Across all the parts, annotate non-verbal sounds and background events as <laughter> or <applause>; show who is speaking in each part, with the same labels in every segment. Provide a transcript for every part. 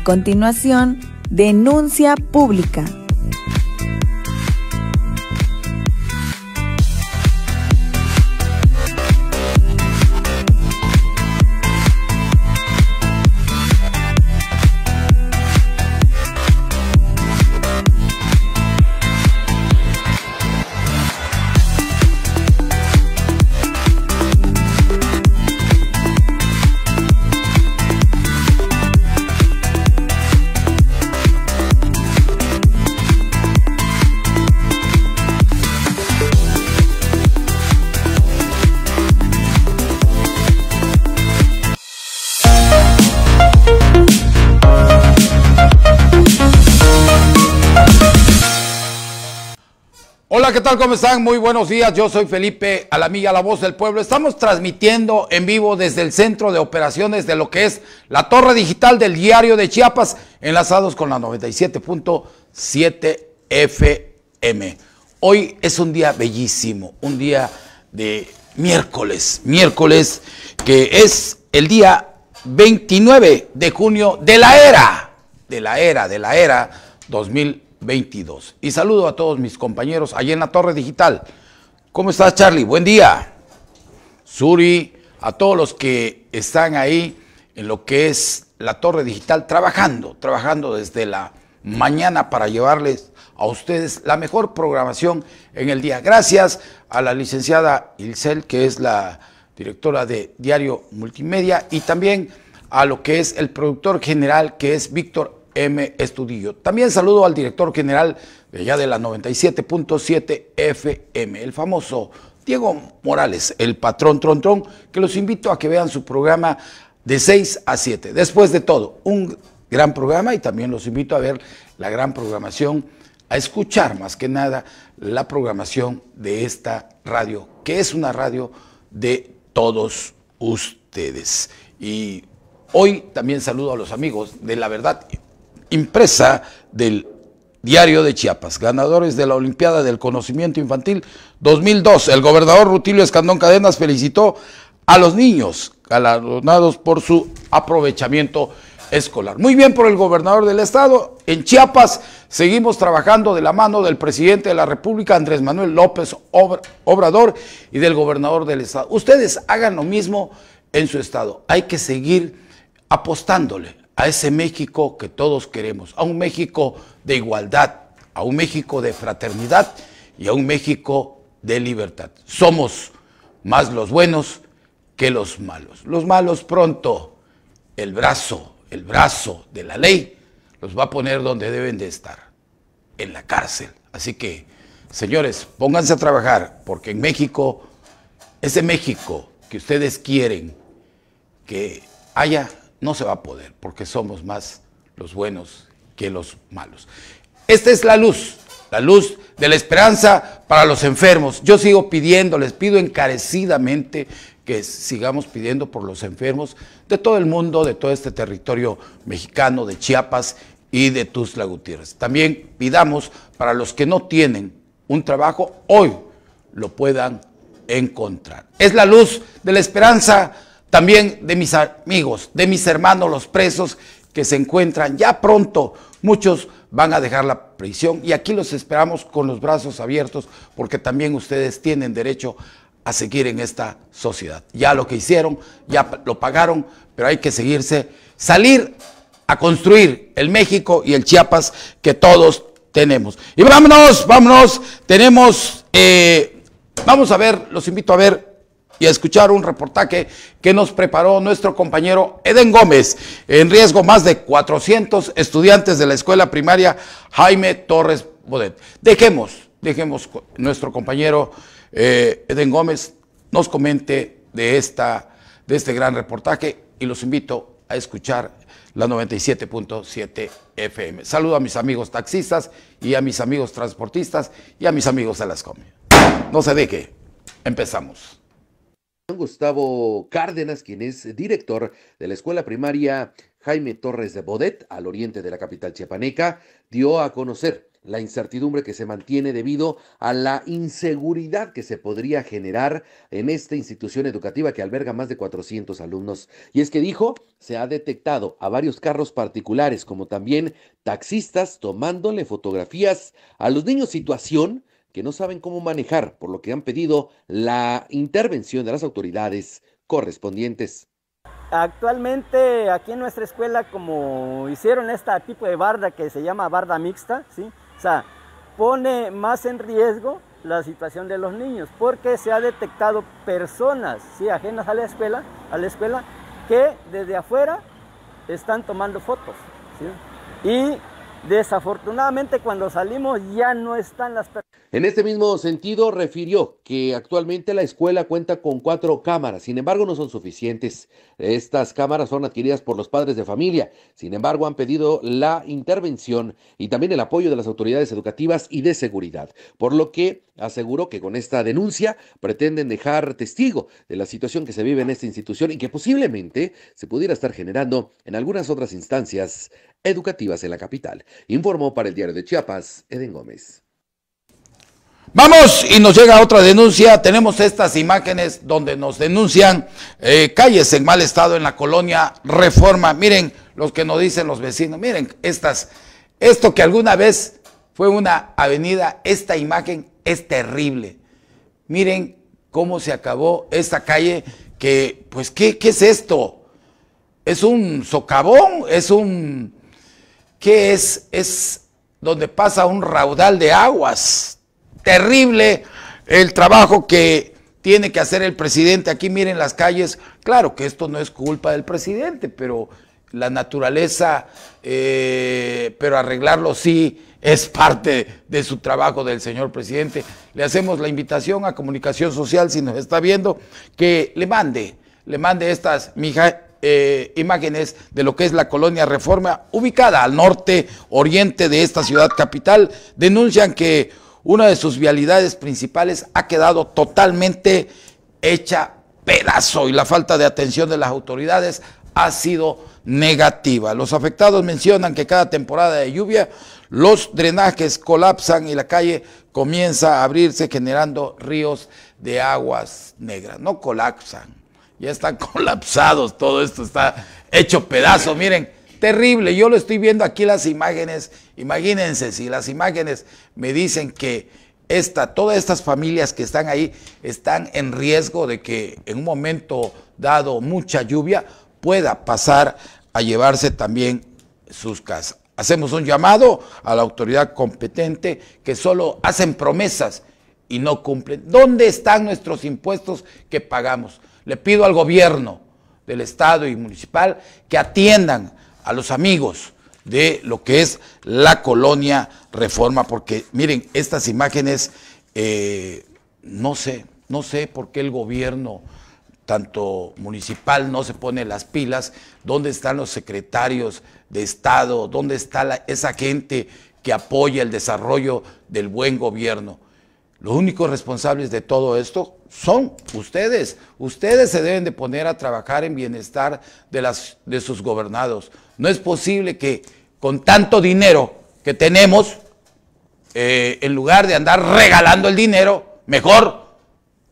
Speaker 1: A continuación, denuncia pública.
Speaker 2: Tal? ¿Cómo están? Muy buenos días. Yo soy Felipe Alamilla, la voz del pueblo. Estamos transmitiendo en vivo desde el centro de operaciones de lo que es la torre digital del diario de Chiapas, enlazados con la 97.7 FM. Hoy es un día bellísimo, un día de miércoles, miércoles que es el día 29 de junio de la era, de la era, de la era 2020. 22. Y saludo a todos mis compañeros allí en la Torre Digital. ¿Cómo estás, Charlie? Buen día. Suri, a todos los que están ahí en lo que es la Torre Digital, trabajando, trabajando desde la mañana para llevarles a ustedes la mejor programación en el día. Gracias a la licenciada Ilcel, que es la directora de Diario Multimedia, y también a lo que es el productor general, que es Víctor M. Estudillo. También saludo al director general de allá de la 97.7 FM, el famoso Diego Morales, el patrón Tron Tron, que los invito a que vean su programa de 6 a 7. Después de todo, un gran programa y también los invito a ver la gran programación, a escuchar más que nada la programación de esta radio, que es una radio de todos ustedes. Y hoy también saludo a los amigos de La Verdad impresa del Diario de Chiapas, ganadores de la Olimpiada del Conocimiento Infantil 2002. El gobernador Rutilio Escandón Cadenas felicitó a los niños galardonados por su aprovechamiento escolar. Muy bien por el gobernador del estado. En Chiapas seguimos trabajando de la mano del presidente de la República, Andrés Manuel López Obrador, y del gobernador del estado. Ustedes hagan lo mismo en su estado. Hay que seguir apostándole a ese México que todos queremos, a un México de igualdad, a un México de fraternidad y a un México de libertad. Somos más los buenos que los malos. Los malos pronto, el brazo, el brazo de la ley, los va a poner donde deben de estar, en la cárcel. Así que, señores, pónganse a trabajar, porque en México, ese México que ustedes quieren que haya no se va a poder, porque somos más los buenos que los malos. Esta es la luz, la luz de la esperanza para los enfermos. Yo sigo pidiendo, les pido encarecidamente que sigamos pidiendo por los enfermos de todo el mundo, de todo este territorio mexicano, de Chiapas y de Tuzla Gutiérrez. También pidamos para los que no tienen un trabajo, hoy lo puedan encontrar. Es la luz de la esperanza también de mis amigos, de mis hermanos, los presos que se encuentran ya pronto. Muchos van a dejar la prisión y aquí los esperamos con los brazos abiertos porque también ustedes tienen derecho a seguir en esta sociedad. Ya lo que hicieron, ya lo pagaron, pero hay que seguirse, salir a construir el México y el Chiapas que todos tenemos. Y vámonos, vámonos, tenemos, eh, vamos a ver, los invito a ver y a escuchar un reportaje que nos preparó nuestro compañero Eden Gómez. En riesgo más de 400 estudiantes de la escuela primaria Jaime Torres Bodet. Dejemos, dejemos nuestro compañero eh, Eden Gómez nos comente de, esta, de este gran reportaje y los invito a escuchar la 97.7 FM. Saludo a mis amigos taxistas y a mis amigos transportistas y a mis amigos de las comidas. No se deje, empezamos.
Speaker 3: Gustavo Cárdenas, quien es director de la escuela primaria Jaime Torres de Bodet, al oriente de la capital chiapaneca, dio a conocer la incertidumbre que se mantiene debido a la inseguridad que se podría generar en esta institución educativa que alberga más de 400 alumnos. Y es que dijo, se ha detectado a varios carros particulares como también taxistas tomándole fotografías a los niños, situación que no saben cómo manejar, por lo que han pedido la intervención de las autoridades correspondientes.
Speaker 4: Actualmente aquí en nuestra escuela, como hicieron este tipo de barda que se llama barda mixta, ¿sí? o sea, pone más en riesgo la situación de los niños, porque se ha detectado personas ¿sí? ajenas a la escuela, a la escuela que desde afuera están tomando fotos. ¿sí? Y desafortunadamente cuando salimos ya no están las personas.
Speaker 3: En este mismo sentido, refirió que actualmente la escuela cuenta con cuatro cámaras, sin embargo no son suficientes. Estas cámaras son adquiridas por los padres de familia, sin embargo han pedido la intervención y también el apoyo de las autoridades educativas y de seguridad, por lo que aseguró que con esta denuncia pretenden dejar testigo de la situación que se vive en esta institución y que posiblemente se pudiera estar generando en algunas otras instancias educativas en la capital. Informó para el diario de Chiapas, Eden Gómez.
Speaker 2: Vamos y nos llega otra denuncia. Tenemos estas imágenes donde nos denuncian eh, calles en mal estado en la colonia Reforma. Miren los que nos dicen los vecinos. Miren estas, esto que alguna vez fue una avenida, esta imagen es terrible. Miren cómo se acabó esta calle que, pues, ¿qué, qué es esto? ¿Es un socavón? ¿Es un... ¿Qué es? Es donde pasa un raudal de aguas terrible el trabajo que tiene que hacer el presidente. Aquí miren las calles. Claro que esto no es culpa del presidente, pero la naturaleza, eh, pero arreglarlo sí es parte de su trabajo del señor presidente. Le hacemos la invitación a Comunicación Social, si nos está viendo, que le mande, le mande estas eh, imágenes de lo que es la colonia Reforma, ubicada al norte oriente de esta ciudad capital. Denuncian que una de sus vialidades principales ha quedado totalmente hecha pedazo y la falta de atención de las autoridades ha sido negativa. Los afectados mencionan que cada temporada de lluvia los drenajes colapsan y la calle comienza a abrirse generando ríos de aguas negras. No colapsan, ya están <laughs> colapsados, todo esto está hecho pedazo. Miren, terrible. Yo lo estoy viendo aquí las imágenes. Imagínense si las imágenes me dicen que esta, todas estas familias que están ahí están en riesgo de que en un momento dado mucha lluvia pueda pasar a llevarse también sus casas. Hacemos un llamado a la autoridad competente que solo hacen promesas y no cumplen. ¿Dónde están nuestros impuestos que pagamos? Le pido al gobierno del Estado y municipal que atiendan a los amigos de lo que es la colonia Reforma, porque miren, estas imágenes, eh, no sé, no sé por qué el gobierno, tanto municipal, no se pone las pilas, dónde están los secretarios de Estado, dónde está esa gente que apoya el desarrollo del buen gobierno. Los únicos responsables de todo esto son ustedes. Ustedes se deben de poner a trabajar en bienestar de, las, de sus gobernados. No es posible que con tanto dinero que tenemos, eh, en lugar de andar regalando el dinero, mejor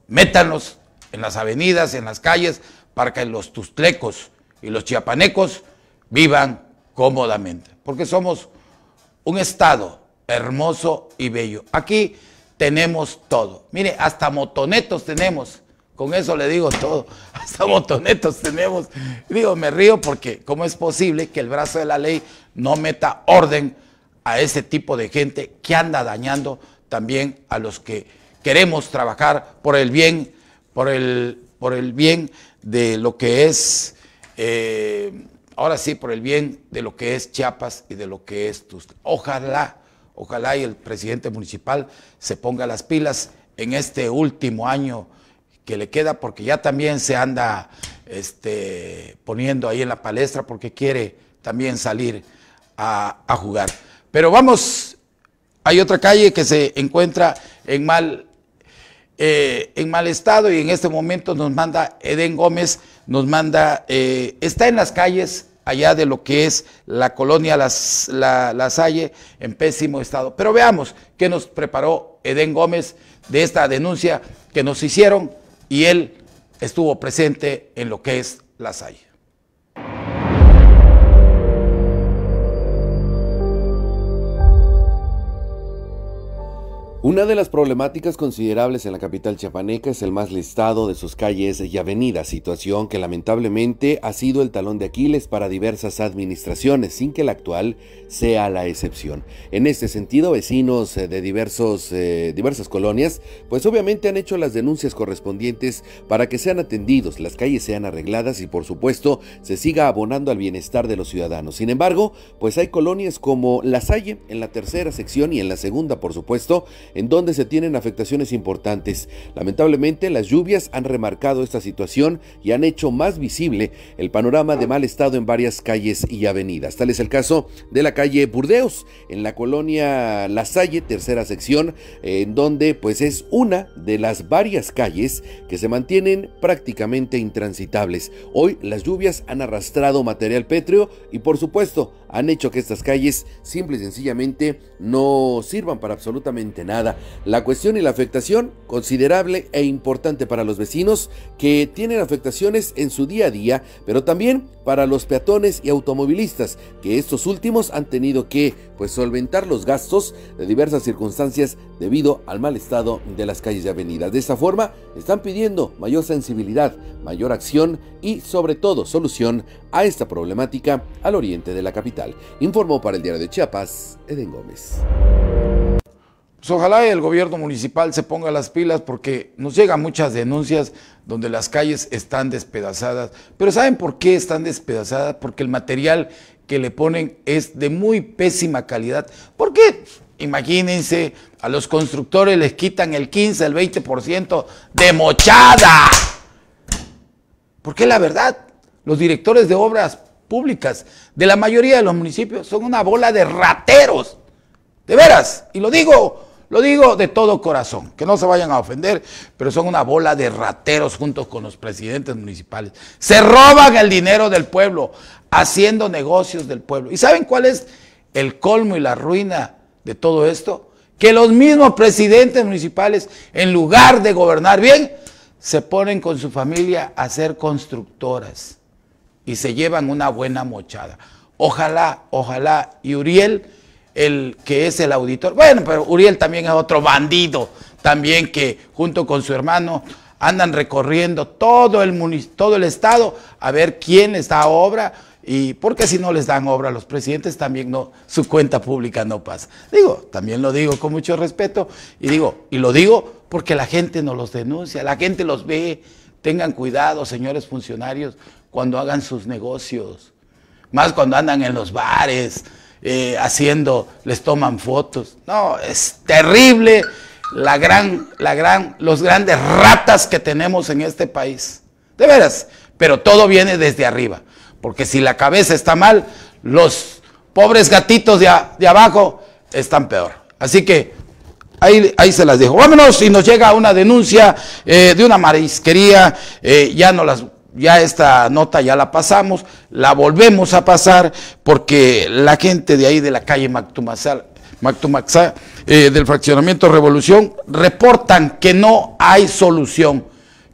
Speaker 2: métanos en las avenidas, en las calles, para que los tustlecos y los chiapanecos vivan cómodamente. Porque somos un estado hermoso y bello. Aquí tenemos todo. Mire, hasta motonetos tenemos. Con eso le digo todo. <laughs> Hasta motonetos tenemos. Digo, me río porque ¿cómo es posible que el brazo de la ley no meta orden a ese tipo de gente que anda dañando también a los que queremos trabajar por el bien, por el, por el bien de lo que es, eh, ahora sí, por el bien de lo que es Chiapas y de lo que es tus. Ojalá Ojalá y el presidente municipal se ponga las pilas en este último año que le queda, porque ya también se anda este, poniendo ahí en la palestra porque quiere también salir a, jugar. Pero vamos, hay otra calle que se encuentra en mal, eh, en mal estado y en este momento nos manda Eden Gómez, nos manda, eh, está en las calles allá de lo que es la colonia Las, la, Salle en pésimo estado. Pero veamos qué nos preparó Edén Gómez de esta denuncia que nos hicieron y él estuvo presente en lo que es La Salle.
Speaker 3: Una de las problemáticas considerables en la capital chiapaneca es el más listado de sus calles y avenidas, situación que lamentablemente ha sido el talón de Aquiles para diversas administraciones, sin que la actual sea la excepción. En este sentido, vecinos eh, de diversos, eh, diversas colonias, pues obviamente han hecho las denuncias correspondientes para que sean atendidos, las calles sean arregladas y por supuesto se siga abonando al bienestar de los ciudadanos. Sin embargo, pues hay colonias como La Salle en la tercera sección y en la segunda, por supuesto, en donde se tienen afectaciones importantes. Lamentablemente, las lluvias han remarcado esta situación y han hecho más visible el panorama de mal estado en varias calles y avenidas. Tal es el caso de la calle Burdeos, en la colonia La Salle, tercera sección, en donde pues es una de las varias calles que se mantienen prácticamente intransitables. Hoy las lluvias han arrastrado material pétreo y por supuesto han hecho que estas calles simple y sencillamente no sirvan para absolutamente nada. La cuestión y la afectación considerable e importante para los vecinos que tienen afectaciones en su día a día, pero también para los peatones y automovilistas, que estos últimos han tenido que pues solventar los gastos de diversas circunstancias debido al mal estado de las calles y avenidas. De esta forma, están pidiendo mayor sensibilidad, mayor acción y sobre todo solución a esta problemática al oriente de la capital. Informó para el diario de Chiapas, Eden Gómez.
Speaker 2: Pues ojalá el gobierno municipal se ponga las pilas porque nos llegan muchas denuncias donde las calles están despedazadas. Pero ¿saben por qué están despedazadas? Porque el material que le ponen es de muy pésima calidad. ¿Por qué? Imagínense, a los constructores les quitan el 15, el 20% de mochada. Porque la verdad, los directores de obras públicas de la mayoría de los municipios son una bola de rateros. De veras, y lo digo lo digo de todo corazón, que no se vayan a ofender, pero son una bola de rateros juntos con los presidentes municipales. Se roban el dinero del pueblo, haciendo negocios del pueblo. ¿Y saben cuál es el colmo y la ruina de todo esto? Que los mismos presidentes municipales, en lugar de gobernar bien, se ponen con su familia a ser constructoras y se llevan una buena mochada. Ojalá, ojalá, y Uriel el que es el auditor. Bueno, pero Uriel también es otro bandido, también que junto con su hermano andan recorriendo todo el, todo el estado a ver quién les da obra y porque si no les dan obra a los presidentes también no su cuenta pública no pasa. Digo, también lo digo con mucho respeto y digo y lo digo porque la gente no los denuncia, la gente los ve. Tengan cuidado, señores funcionarios, cuando hagan sus negocios, más cuando andan en los bares, eh, haciendo, les toman fotos. No, es terrible la gran, la gran, los grandes ratas que tenemos en este país. De veras, pero todo viene desde arriba. Porque si la cabeza está mal, los pobres gatitos de, abajo están peor. Así que ahí, ahí se las dejo. Vámonos y nos llega una denuncia eh, de una marisquería, eh, ya no las ya esta nota ya la pasamos, la volvemos a pasar porque la gente de ahí de la calle Mactumaxá, eh, del fraccionamiento Revolución reportan que no hay solución,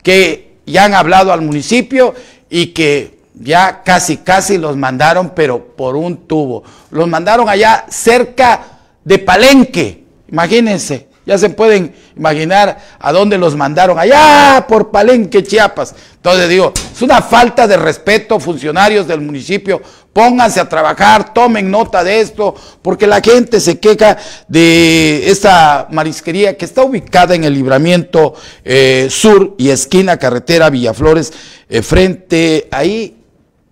Speaker 2: que ya han hablado al municipio y que ya casi casi los mandaron, pero por un tubo. Los mandaron allá cerca de Palenque, imagínense, ya se pueden imaginar a dónde los mandaron, allá por Palenque, Chiapas. Entonces digo, es una falta de respeto, funcionarios del municipio, pónganse a trabajar, tomen nota de esto, porque la gente se queja de esta marisquería que está ubicada en el libramiento eh, sur y esquina carretera Villaflores, eh, frente ahí,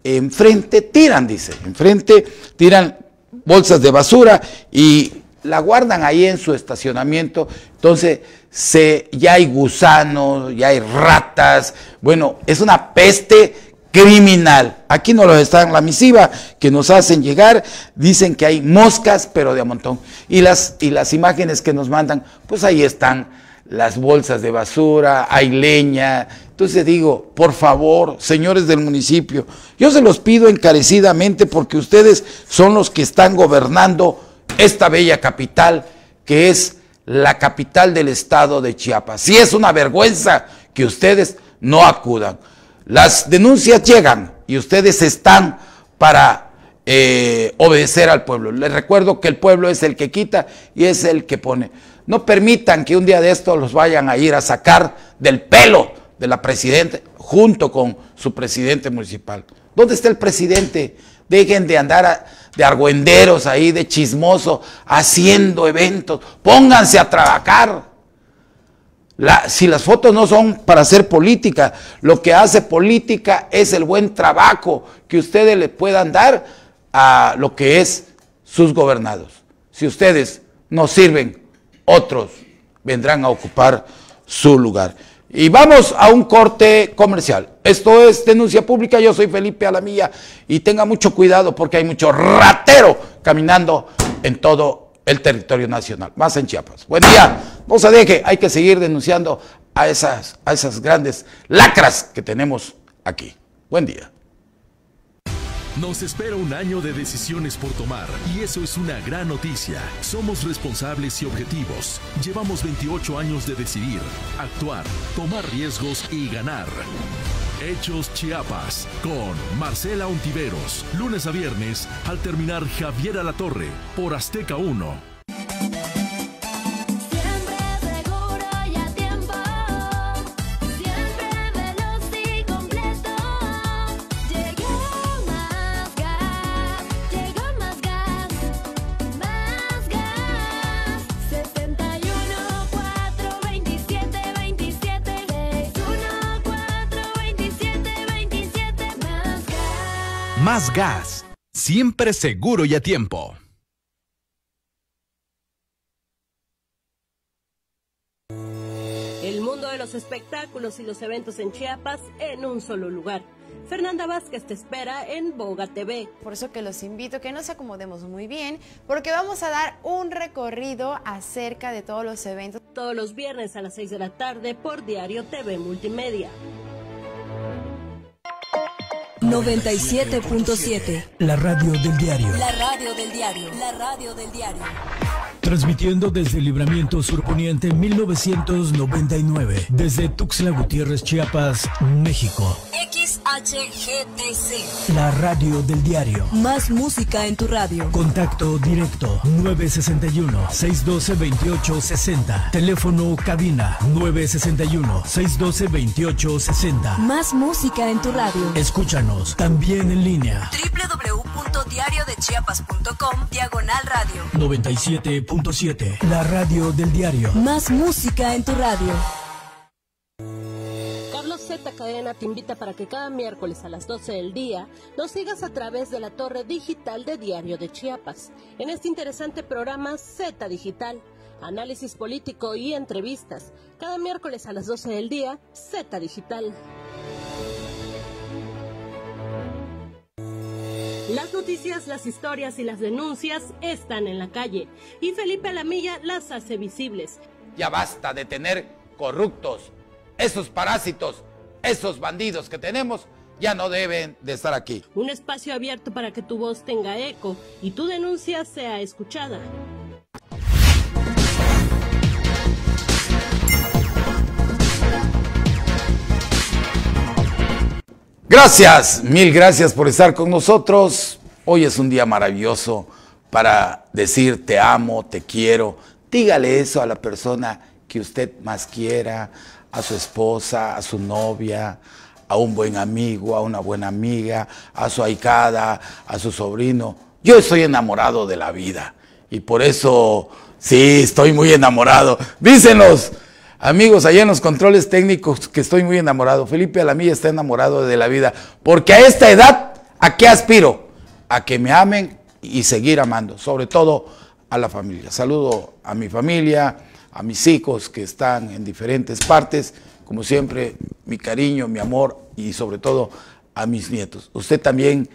Speaker 2: enfrente tiran, dice, enfrente tiran bolsas de basura y la guardan ahí en su estacionamiento, entonces se, ya hay gusanos, ya hay ratas, bueno, es una peste criminal. Aquí nos lo están, la misiva que nos hacen llegar, dicen que hay moscas, pero de a montón. Y las, y las imágenes que nos mandan, pues ahí están las bolsas de basura, hay leña. Entonces digo, por favor, señores del municipio, yo se los pido encarecidamente porque ustedes son los que están gobernando esta bella capital que es la capital del estado de Chiapas. Si es una vergüenza que ustedes no acudan. Las denuncias llegan y ustedes están para eh, obedecer al pueblo. Les recuerdo que el pueblo es el que quita y es el que pone. No permitan que un día de esto los vayan a ir a sacar del pelo de la presidenta junto con su presidente municipal. ¿Dónde está el presidente? Dejen de andar de argüenderos ahí, de chismoso, haciendo eventos. Pónganse a trabajar. si las fotos no son para hacer política, lo que hace política es el buen trabajo que ustedes le puedan dar a lo que es sus gobernados. Si ustedes no sirven otros vendrán a ocupar su lugar. Y vamos a un corte comercial. Esto es denuncia pública. Yo soy Felipe Alamilla y tenga mucho cuidado porque hay mucho ratero caminando en todo el territorio nacional, más en Chiapas. Buen día. No se deje, hay que seguir denunciando a esas, a esas grandes lacras que tenemos aquí. Buen día.
Speaker 5: Nos espera un año de decisiones por tomar y eso es una gran noticia. Somos responsables y objetivos. Llevamos 28 años de decidir, actuar, tomar riesgos y ganar. Hechos Chiapas con Marcela Ontiveros, lunes a viernes al terminar Javier Alatorre por Azteca 1.
Speaker 6: Más gas, siempre seguro y a tiempo.
Speaker 7: El mundo de los espectáculos y los eventos en Chiapas en un solo lugar. Fernanda Vázquez te espera en Boga TV.
Speaker 8: Por eso que los invito a que nos acomodemos muy bien, porque vamos a dar un recorrido acerca de todos los eventos.
Speaker 7: Todos los viernes a las 6 de la tarde por Diario TV Multimedia.
Speaker 9: 97.7.
Speaker 10: La radio del diario.
Speaker 9: La radio del diario. La radio del diario.
Speaker 10: Transmitiendo desde Libramiento Surponiente 1999. Desde Tuxtla Gutiérrez, Chiapas, México.
Speaker 9: XHGTC.
Speaker 10: La radio del diario.
Speaker 9: Más música en tu radio.
Speaker 10: Contacto directo 961-612-2860. Teléfono cabina 961-612-2860.
Speaker 9: Más música en tu radio.
Speaker 10: Escúchanos también en línea.
Speaker 9: www.diariodechiapas.com Diagonal Radio.
Speaker 10: 97.7. La radio del diario.
Speaker 9: Más música en tu radio.
Speaker 7: Z Cadena te invita para que cada miércoles a las 12 del día nos sigas a través de la torre digital de Diario de Chiapas. En este interesante programa Z Digital, análisis político y entrevistas. Cada miércoles a las 12 del día, Z Digital. Las noticias, las historias y las denuncias están en la calle y Felipe Alamilla las hace visibles.
Speaker 2: Ya basta de tener corruptos, esos parásitos esos bandidos que tenemos ya no deben de estar aquí.
Speaker 7: Un espacio abierto para que tu voz tenga eco y tu denuncia sea escuchada.
Speaker 2: Gracias, mil gracias por estar con nosotros. Hoy es un día maravilloso para decir te amo, te quiero. Dígale eso a la persona que usted más quiera, a su esposa, a su novia, a un buen amigo, a una buena amiga, a su ahijada, a su sobrino. Yo estoy enamorado de la vida y por eso, sí, estoy muy enamorado. Dicen los amigos allá en los controles técnicos que estoy muy enamorado. Felipe Alamilla está enamorado de la vida porque a esta edad, ¿a qué aspiro? A que me amen y seguir amando, sobre todo a la familia. Saludo a mi familia a mis hijos que están en diferentes partes, como siempre, mi cariño, mi amor y sobre todo a mis nietos. Usted también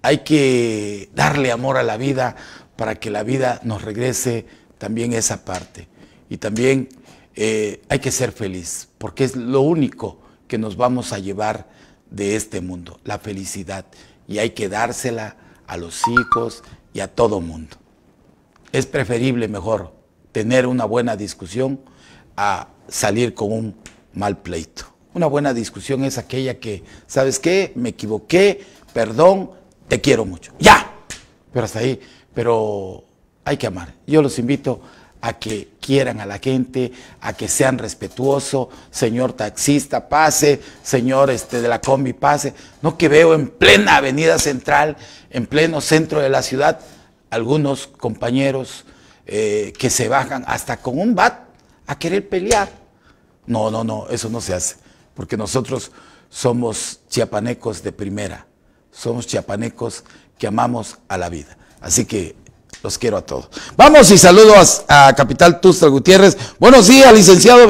Speaker 2: hay que darle amor a la vida para que la vida nos regrese también esa parte. Y también eh, hay que ser feliz, porque es lo único que nos vamos a llevar de este mundo, la felicidad. Y hay que dársela a los hijos y a todo mundo. Es preferible mejor tener una buena discusión a salir con un mal pleito. Una buena discusión es aquella que, ¿sabes qué? Me equivoqué, perdón, te quiero mucho. Ya, pero hasta ahí, pero hay que amar. Yo los invito a que quieran a la gente, a que sean respetuosos, señor taxista, pase, señor este, de la combi, pase. No que veo en plena avenida central, en pleno centro de la ciudad, algunos compañeros eh, que se bajan hasta con un bat a querer pelear. No, no, no, eso no se hace, porque nosotros somos chiapanecos de primera, somos chiapanecos que amamos a la vida. Así que los quiero a todos. Vamos y saludos a, Capital Tustra Gutiérrez. Buenos días, licenciado.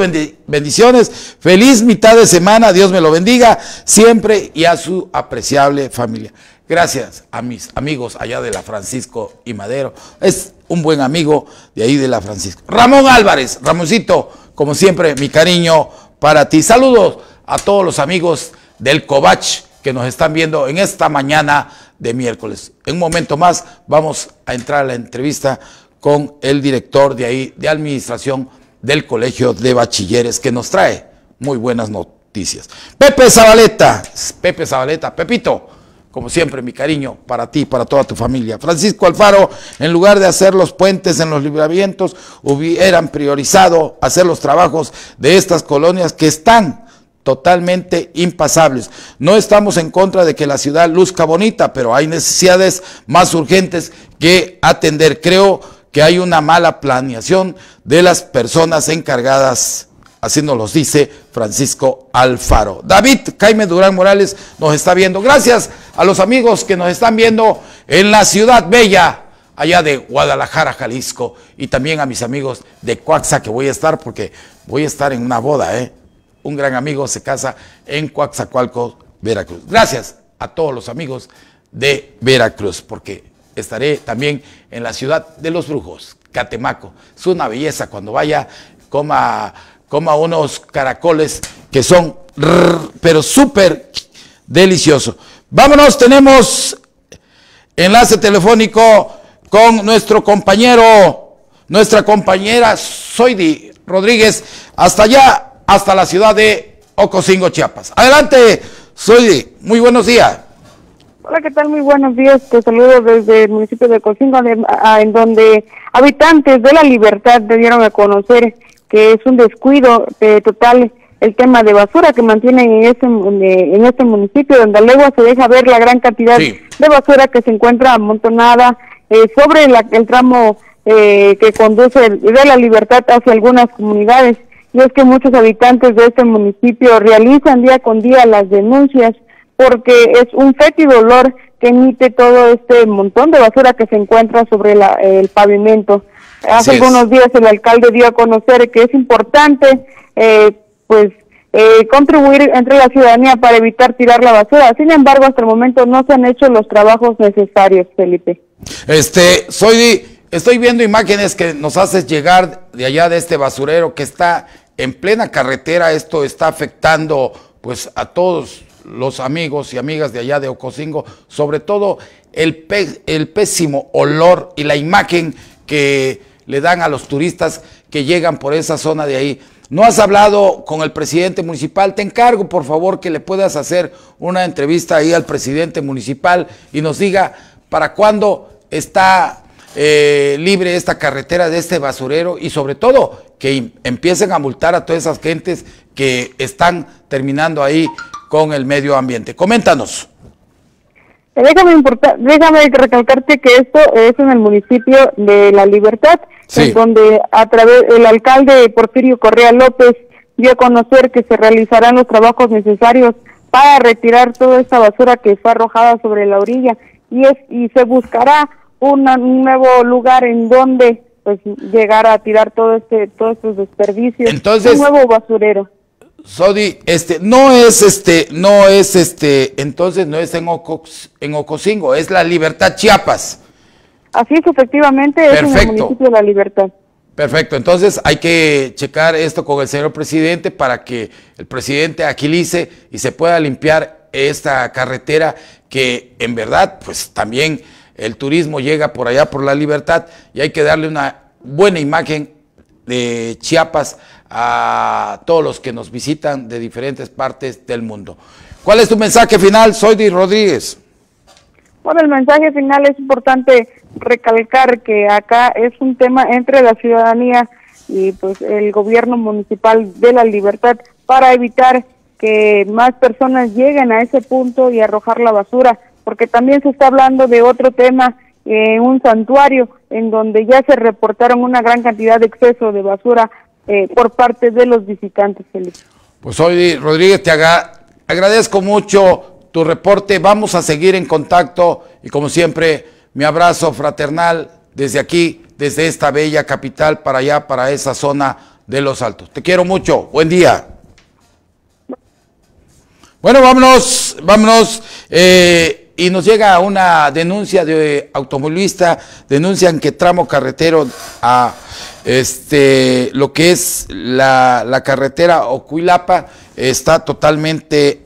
Speaker 2: bendiciones. Feliz mitad de semana. Dios me lo bendiga siempre y a su apreciable familia. Gracias a mis amigos allá de la Francisco y Madero. Es un buen amigo de ahí de la Francisco. Ramón Álvarez, Ramoncito, como siempre, mi cariño para ti. Saludos a todos los amigos del Covach que nos están viendo en esta mañana de miércoles. En un momento más vamos a entrar a la entrevista con el director de ahí de administración del Colegio de Bachilleres que nos trae muy buenas noticias. Pepe Zabaleta, Pepe Zabaleta, Pepito, como siempre mi cariño para ti, para toda tu familia. Francisco Alfaro, en lugar de hacer los puentes en los libramientos, hubieran priorizado hacer los trabajos de estas colonias que están totalmente impasables. No estamos en contra de que la ciudad luzca bonita, pero hay necesidades más urgentes que atender. Creo que hay una mala planeación de las personas encargadas. Así nos los dice Francisco Alfaro. David Jaime Durán Morales nos está viendo. Gracias a los amigos que nos están viendo en la ciudad bella, allá de Guadalajara, Jalisco, y también a mis amigos de Coaxa que voy a estar porque voy a estar en una boda, ¿eh? Un gran amigo se casa en Coaxacualco, Veracruz. Gracias a todos los amigos de Veracruz, porque estaré también en la ciudad de los brujos, Catemaco. Es una belleza cuando vaya, coma, coma unos caracoles que son, pero súper deliciosos. Vámonos, tenemos enlace telefónico con nuestro compañero, nuestra compañera Soidi Rodríguez, hasta allá hasta la ciudad de Ocosingo, Chiapas. Adelante, soy muy buenos días.
Speaker 11: Hola, ¿qué tal? Muy buenos días. Te saludo desde el municipio de Ocosingo, en donde habitantes de la libertad debieron a conocer que es un descuido total el tema de basura que mantienen en este, en este municipio, donde luego se deja ver la gran cantidad de basura que se encuentra amontonada eh, sobre el tramo eh, que conduce de la libertad hacia algunas comunidades y es que muchos habitantes de este municipio realizan día con día las denuncias porque es un fétido olor que emite todo este montón de basura que se encuentra sobre el pavimento. Hace algunos días el alcalde dio a conocer que es importante eh, pues eh, contribuir entre la ciudadanía para evitar tirar la basura. Sin embargo, hasta el momento no se han hecho los trabajos necesarios, Felipe.
Speaker 2: Este, soy estoy viendo imágenes que nos haces llegar de allá de este basurero que está en plena carretera esto está afectando pues a todos los amigos y amigas de allá de Ocosingo, sobre todo el, el pésimo olor y la imagen que le dan a los turistas que llegan por esa zona de ahí. No has hablado con el presidente municipal. Te encargo, por favor, que le puedas hacer una entrevista ahí al presidente municipal y nos diga para cuándo está eh, libre esta carretera de este basurero y sobre todo que empiecen a multar a todas esas gentes que están terminando ahí con el medio ambiente. Coméntanos.
Speaker 11: Déjame, déjame recalcarte que esto es en el municipio de La Libertad, en donde a través el alcalde Porfirio Correa López dio a conocer que se realizarán los trabajos necesarios para retirar toda esta basura que fue arrojada sobre la orilla y es y se buscará un nuevo lugar en donde pues llegar a tirar todo este todos estos desperdicios.
Speaker 2: Entonces
Speaker 11: un nuevo basurero.
Speaker 2: Sodi este no es este no es este entonces no es en en Ocosingo es la Libertad Chiapas.
Speaker 11: Así es efectivamente es en el municipio de la Libertad.
Speaker 2: Perfecto, entonces hay que checar esto con el señor presidente para que el presidente agilice y se pueda limpiar esta carretera que en verdad pues también el turismo llega por allá por la libertad y hay que darle una buena imagen de Chiapas a todos los que nos visitan de diferentes partes del mundo. ¿Cuál es tu mensaje final, Soydi Rodríguez?
Speaker 11: Bueno, el mensaje final es importante recalcar que acá es un tema entre la ciudadanía y pues el gobierno municipal de la libertad para evitar que más personas lleguen a ese punto y arrojar la basura, porque también se está hablando de otro tema en un santuario en donde ya se reportaron una gran cantidad de exceso de basura eh, por parte de los visitantes.
Speaker 2: Pues hoy, Rodríguez, te agradezco mucho tu reporte. Vamos a seguir en contacto y como siempre, mi abrazo fraternal desde aquí, desde esta bella capital para allá, para esa zona de los altos. Te quiero mucho. Buen día. Bueno, vámonos, vámonos. Eh, y nos llega una denuncia de automovilista, denuncian que tramo carretero a este lo que es la, la carretera Ocuilapa está totalmente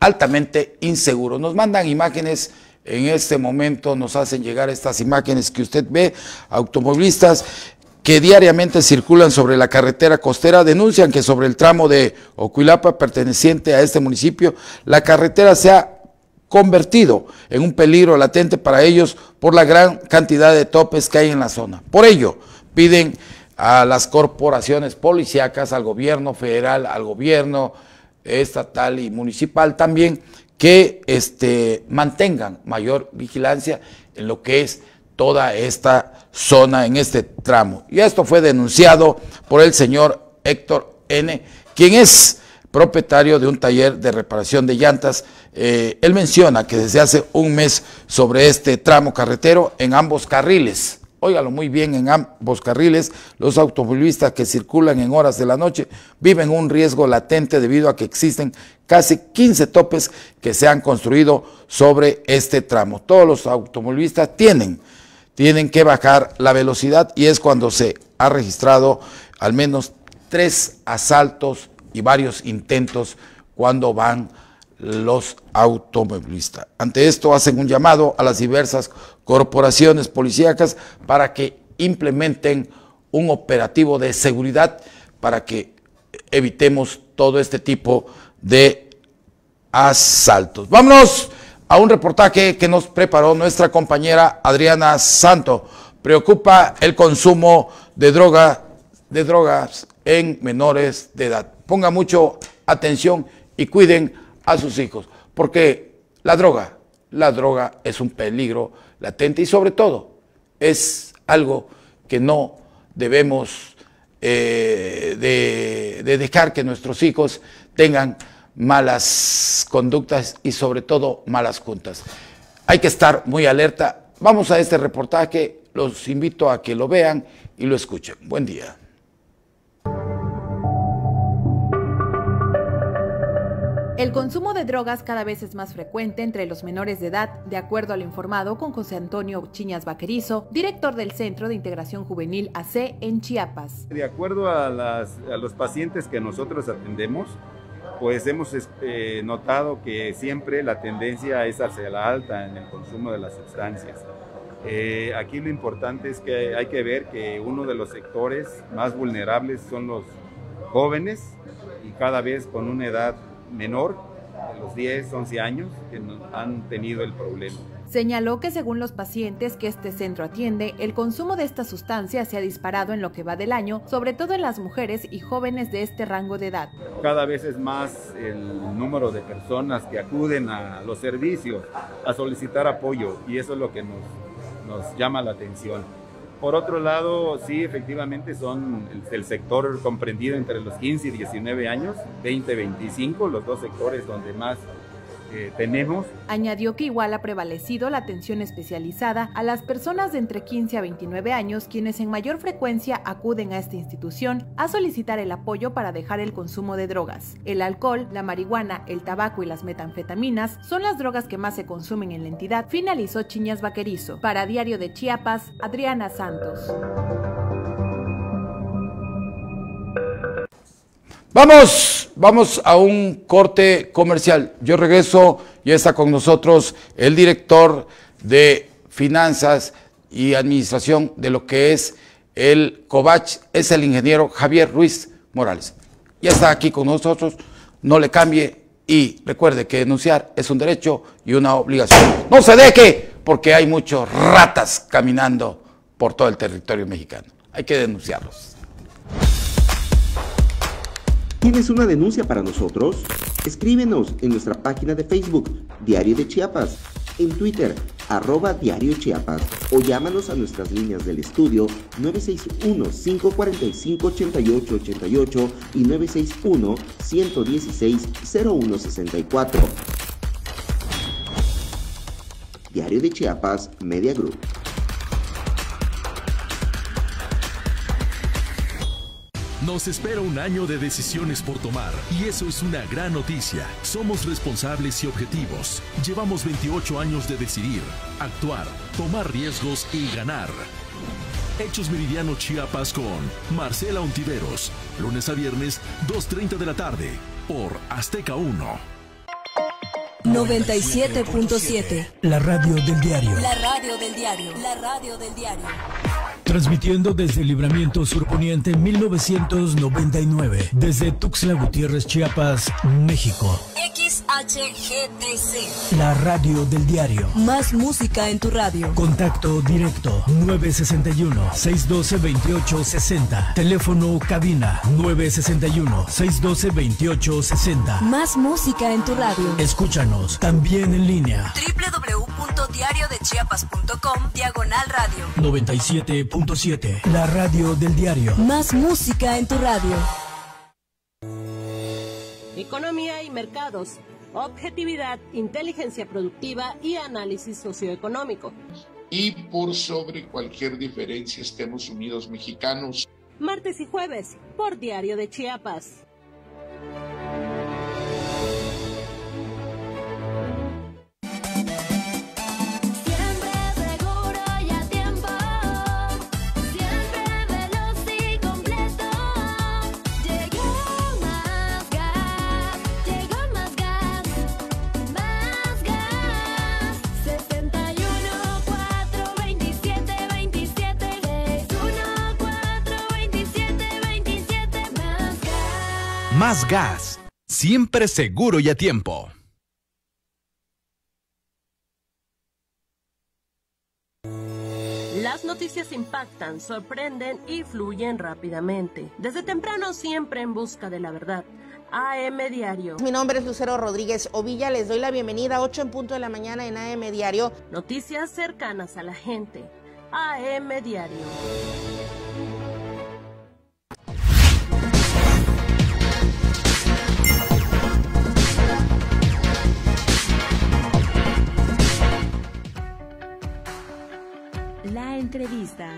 Speaker 2: altamente inseguro. Nos mandan imágenes en este momento, nos hacen llegar estas imágenes que usted ve, automovilistas que diariamente circulan sobre la carretera costera denuncian que sobre el tramo de Ocuilapa perteneciente a este municipio, la carretera se ha convertido en un peligro latente para ellos por la gran cantidad de topes que hay en la zona. Por ello, piden a las corporaciones policíacas, al gobierno federal, al gobierno estatal y municipal también, que este, mantengan mayor vigilancia en lo que es toda esta zona, en este tramo. Y esto fue denunciado por el señor Héctor N., quien es propietario de un taller de reparación de llantas. Eh, él menciona que desde hace un mes sobre este tramo carretero en ambos carriles óigalo muy bien, en ambos carriles, los automovilistas que circulan en horas de la noche viven un riesgo latente debido a que existen casi 15 topes que se han construido sobre este tramo. Todos los automovilistas tienen, tienen que bajar la velocidad y es cuando se ha registrado al menos tres asaltos y varios intentos cuando van los automovilistas. Ante esto hacen un llamado a las diversas corporaciones policíacas para que implementen un operativo de seguridad para que evitemos todo este tipo de asaltos. Vámonos a un reportaje que nos preparó nuestra compañera Adriana Santo. Preocupa el consumo de droga, de drogas en menores de edad. Ponga mucho atención y cuiden a sus hijos, porque la droga, la droga es un peligro latente y sobre todo es algo que no debemos eh, de dejar que nuestros hijos tengan malas conductas y sobre todo malas juntas. Hay que estar muy alerta. Vamos a este reportaje, los invito a que lo vean y lo escuchen. Buen día.
Speaker 12: El consumo de drogas cada vez es más frecuente entre los menores de edad, de acuerdo al informado con José Antonio Chiñas Vaquerizo, director del Centro de Integración Juvenil AC en Chiapas.
Speaker 13: De acuerdo a, los pacientes que nosotros atendemos, pues hemos eh, notado que siempre la tendencia es hacia la alta en el consumo de las sustancias. Eh, aquí lo importante es que hay que ver que uno de los sectores más vulnerables son los jóvenes y cada vez con una edad menor, de los 10, 11 años, que han tenido el problema.
Speaker 12: Señaló que según los pacientes que este centro atiende, el consumo de esta sustancia se ha disparado en lo que va del año, sobre todo en las mujeres y jóvenes de este rango de edad.
Speaker 13: Cada vez es más el número de personas que acuden a los servicios a solicitar apoyo y eso es lo que nos, nos llama la atención. Por otro lado, sí, efectivamente son el, sector comprendido entre los 15 y 19 años, 20-25, los dos sectores donde más tenemos.
Speaker 12: Añadió que igual ha prevalecido la atención especializada a las personas de entre 15 a 29 años, quienes en mayor frecuencia acuden a esta institución a solicitar el apoyo para dejar el consumo de drogas. El alcohol, la marihuana, el tabaco y las metanfetaminas son las drogas que más se consumen en la entidad, finalizó Chiñas Vaquerizo. Para Diario de Chiapas, Adriana Santos.
Speaker 2: Vamos, vamos a un corte comercial. Yo regreso y está con nosotros el director de finanzas y administración de lo que es el COVACH, es el ingeniero Javier Ruiz Morales. Ya está aquí con nosotros, no le cambie y recuerde que denunciar es un derecho y una obligación. No se deje porque hay muchos ratas caminando por todo el territorio mexicano. Hay que denunciarlos.
Speaker 14: ¿Tienes una denuncia para nosotros? Escríbenos en nuestra página de Facebook, Diario de Chiapas, en Twitter, arroba Diario Chiapas, o llámanos a nuestras líneas del estudio 961-545-8888 y 961-116-0164. Diario de Chiapas, Media Group.
Speaker 5: Nos espera un año de decisiones por tomar y eso es una gran noticia. Somos responsables y objetivos. Llevamos 28 años de decidir, actuar, tomar riesgos y ganar. Hechos Meridiano Chiapas con Marcela Ontiveros, lunes a viernes, 2.30 de la tarde, por Azteca 1.
Speaker 9: 97.7.
Speaker 10: La radio del diario.
Speaker 9: La radio del diario. La radio del diario.
Speaker 10: Transmitiendo desde Libramiento Surponiente 1999, desde Tuxtla Gutiérrez, Chiapas, México.
Speaker 9: XHGTC.
Speaker 10: La radio del diario.
Speaker 9: Más música en tu radio.
Speaker 10: Contacto directo 961-612-2860. Teléfono cabina 961-612-2860.
Speaker 9: Más música en tu radio.
Speaker 10: Escúchanos también en línea.
Speaker 9: www.diariodechiapas.com Diagonal Radio.
Speaker 10: 97.7. La radio del diario.
Speaker 9: Más música en tu radio.
Speaker 7: Economía y mercados. Objetividad, inteligencia productiva y análisis socioeconómico.
Speaker 15: Y por sobre cualquier diferencia estemos unidos mexicanos.
Speaker 7: Martes y jueves por Diario de Chiapas.
Speaker 16: Más gas.
Speaker 6: Siempre seguro y a tiempo.
Speaker 7: Las noticias impactan, sorprenden y fluyen rápidamente. Desde temprano siempre en busca de la verdad. AM Diario.
Speaker 17: Mi nombre es Lucero Rodríguez Ovilla, les doy la bienvenida a 8 en punto de la mañana en AM Diario.
Speaker 7: Noticias cercanas a la gente. AM Diario.
Speaker 1: Entrevista.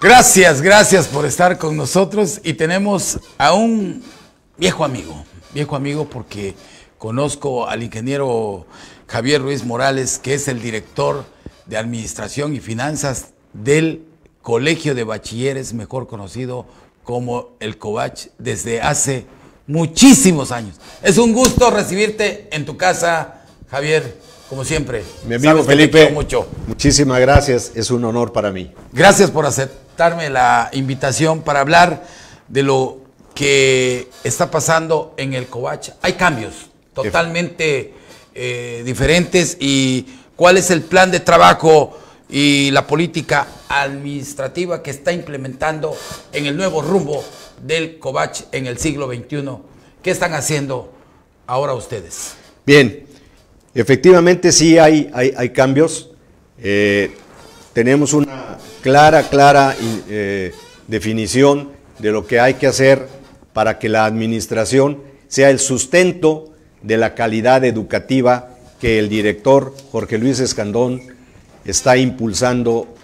Speaker 2: Gracias, gracias por estar con nosotros y tenemos a un viejo amigo, viejo amigo porque conozco al ingeniero Javier Ruiz Morales, que es el director de Administración y Finanzas del Colegio de Bachilleres, mejor conocido como el COVACH, desde hace muchísimos años. Es un gusto recibirte en tu casa, Javier, como siempre.
Speaker 18: Mi amigo
Speaker 2: Sabes
Speaker 18: Felipe,
Speaker 2: mucho.
Speaker 18: muchísimas gracias, es un honor para mí.
Speaker 2: Gracias por aceptarme la invitación para hablar de lo que está pasando en el Covach. Hay cambios totalmente eh, diferentes y cuál es el plan de trabajo y la política administrativa que está implementando en el nuevo rumbo del Covach en el siglo XXI. ¿Qué están haciendo ahora ustedes?
Speaker 18: Bien, efectivamente sí hay, hay, cambios. Eh, tenemos una clara, clara eh, definición de lo que hay que hacer para que la administración sea el sustento de la calidad educativa que el director Jorge Luis Escandón está impulsando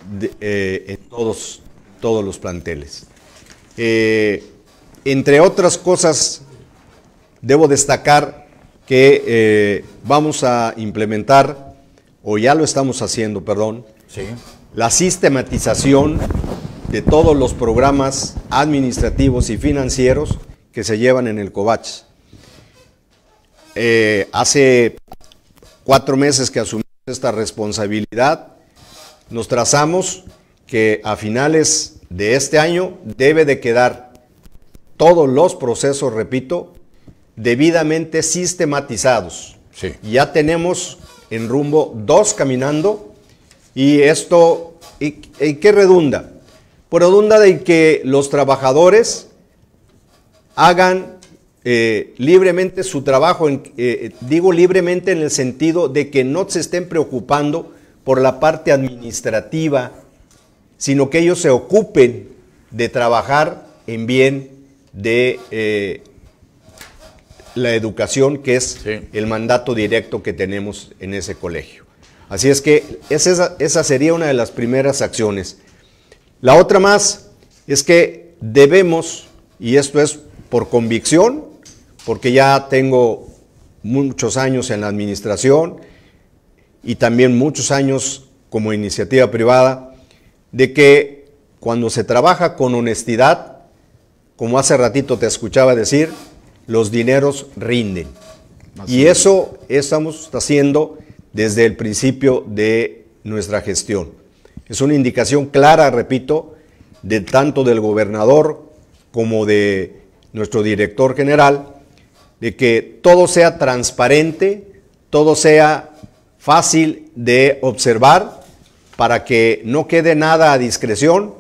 Speaker 18: eh, en todos, todos los planteles. Eh, entre otras cosas, debo destacar que eh, vamos a implementar, o ya lo estamos haciendo, perdón, la sistematización de todos los programas administrativos y financieros que se llevan en el COVACH. Eh, hace cuatro meses que asumimos esta responsabilidad, nos trazamos que a finales de este año debe de quedar todos los procesos, repito, debidamente sistematizados. Ya tenemos en rumbo dos caminando y esto, ¿y, y qué redunda? Pues redunda de que los trabajadores hagan eh, libremente su trabajo, en- eh, digo libremente en el sentido de que no se estén preocupando por la parte administrativa, sino que ellos se ocupen de trabajar en bien de eh, la educación, que es el mandato directo que tenemos en ese colegio. Así es que es esa, esa sería una de las primeras acciones. La otra más es que debemos, y esto es por convicción, porque ya tengo muchos años en la administración y también muchos años como iniciativa privada, de que cuando se trabaja con honestidad, como hace ratito te escuchaba decir, los dineros rinden. y eso estamos haciendo desde el principio de nuestra gestión. Es una indicación clara, repito, de tanto del gobernador como de nuestro director general, de que todo sea transparente, todo sea fácil de observar para que no quede nada a discreción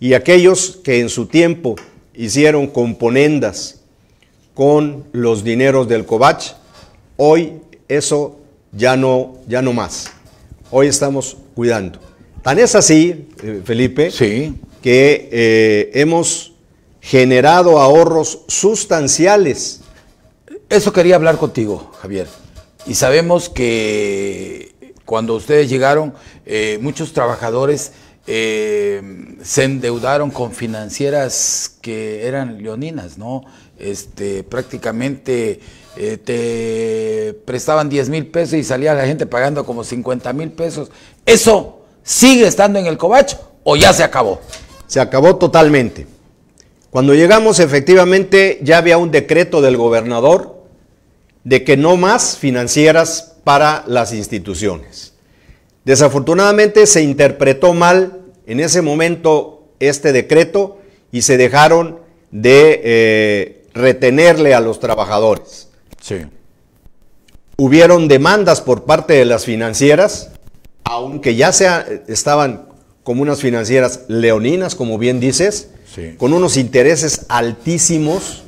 Speaker 18: y aquellos que en su tiempo hicieron componendas con los dineros del COVACH, hoy eso ya no, ya no más. Hoy estamos cuidando. Tan es así, eh, Felipe, que eh, hemos generado ahorros sustanciales.
Speaker 2: Eso quería hablar contigo, Javier. Y sabemos que cuando ustedes llegaron, eh, muchos trabajadores eh, se endeudaron con financieras que eran leoninas, ¿no? Este, prácticamente eh, te prestaban 10 mil pesos y salía la gente pagando como 50 mil pesos. ¿Eso sigue estando en el cobacho o ya se acabó?
Speaker 18: Se acabó totalmente. Cuando llegamos, efectivamente, ya había un decreto del gobernador de que no más financieras para las instituciones. Desafortunadamente se interpretó mal en ese momento este decreto y se dejaron de eh, retenerle a los trabajadores.
Speaker 2: Sí.
Speaker 18: Hubieron demandas por parte de las financieras, aunque ya sea, estaban como unas financieras leoninas, como bien dices, con unos intereses altísimos,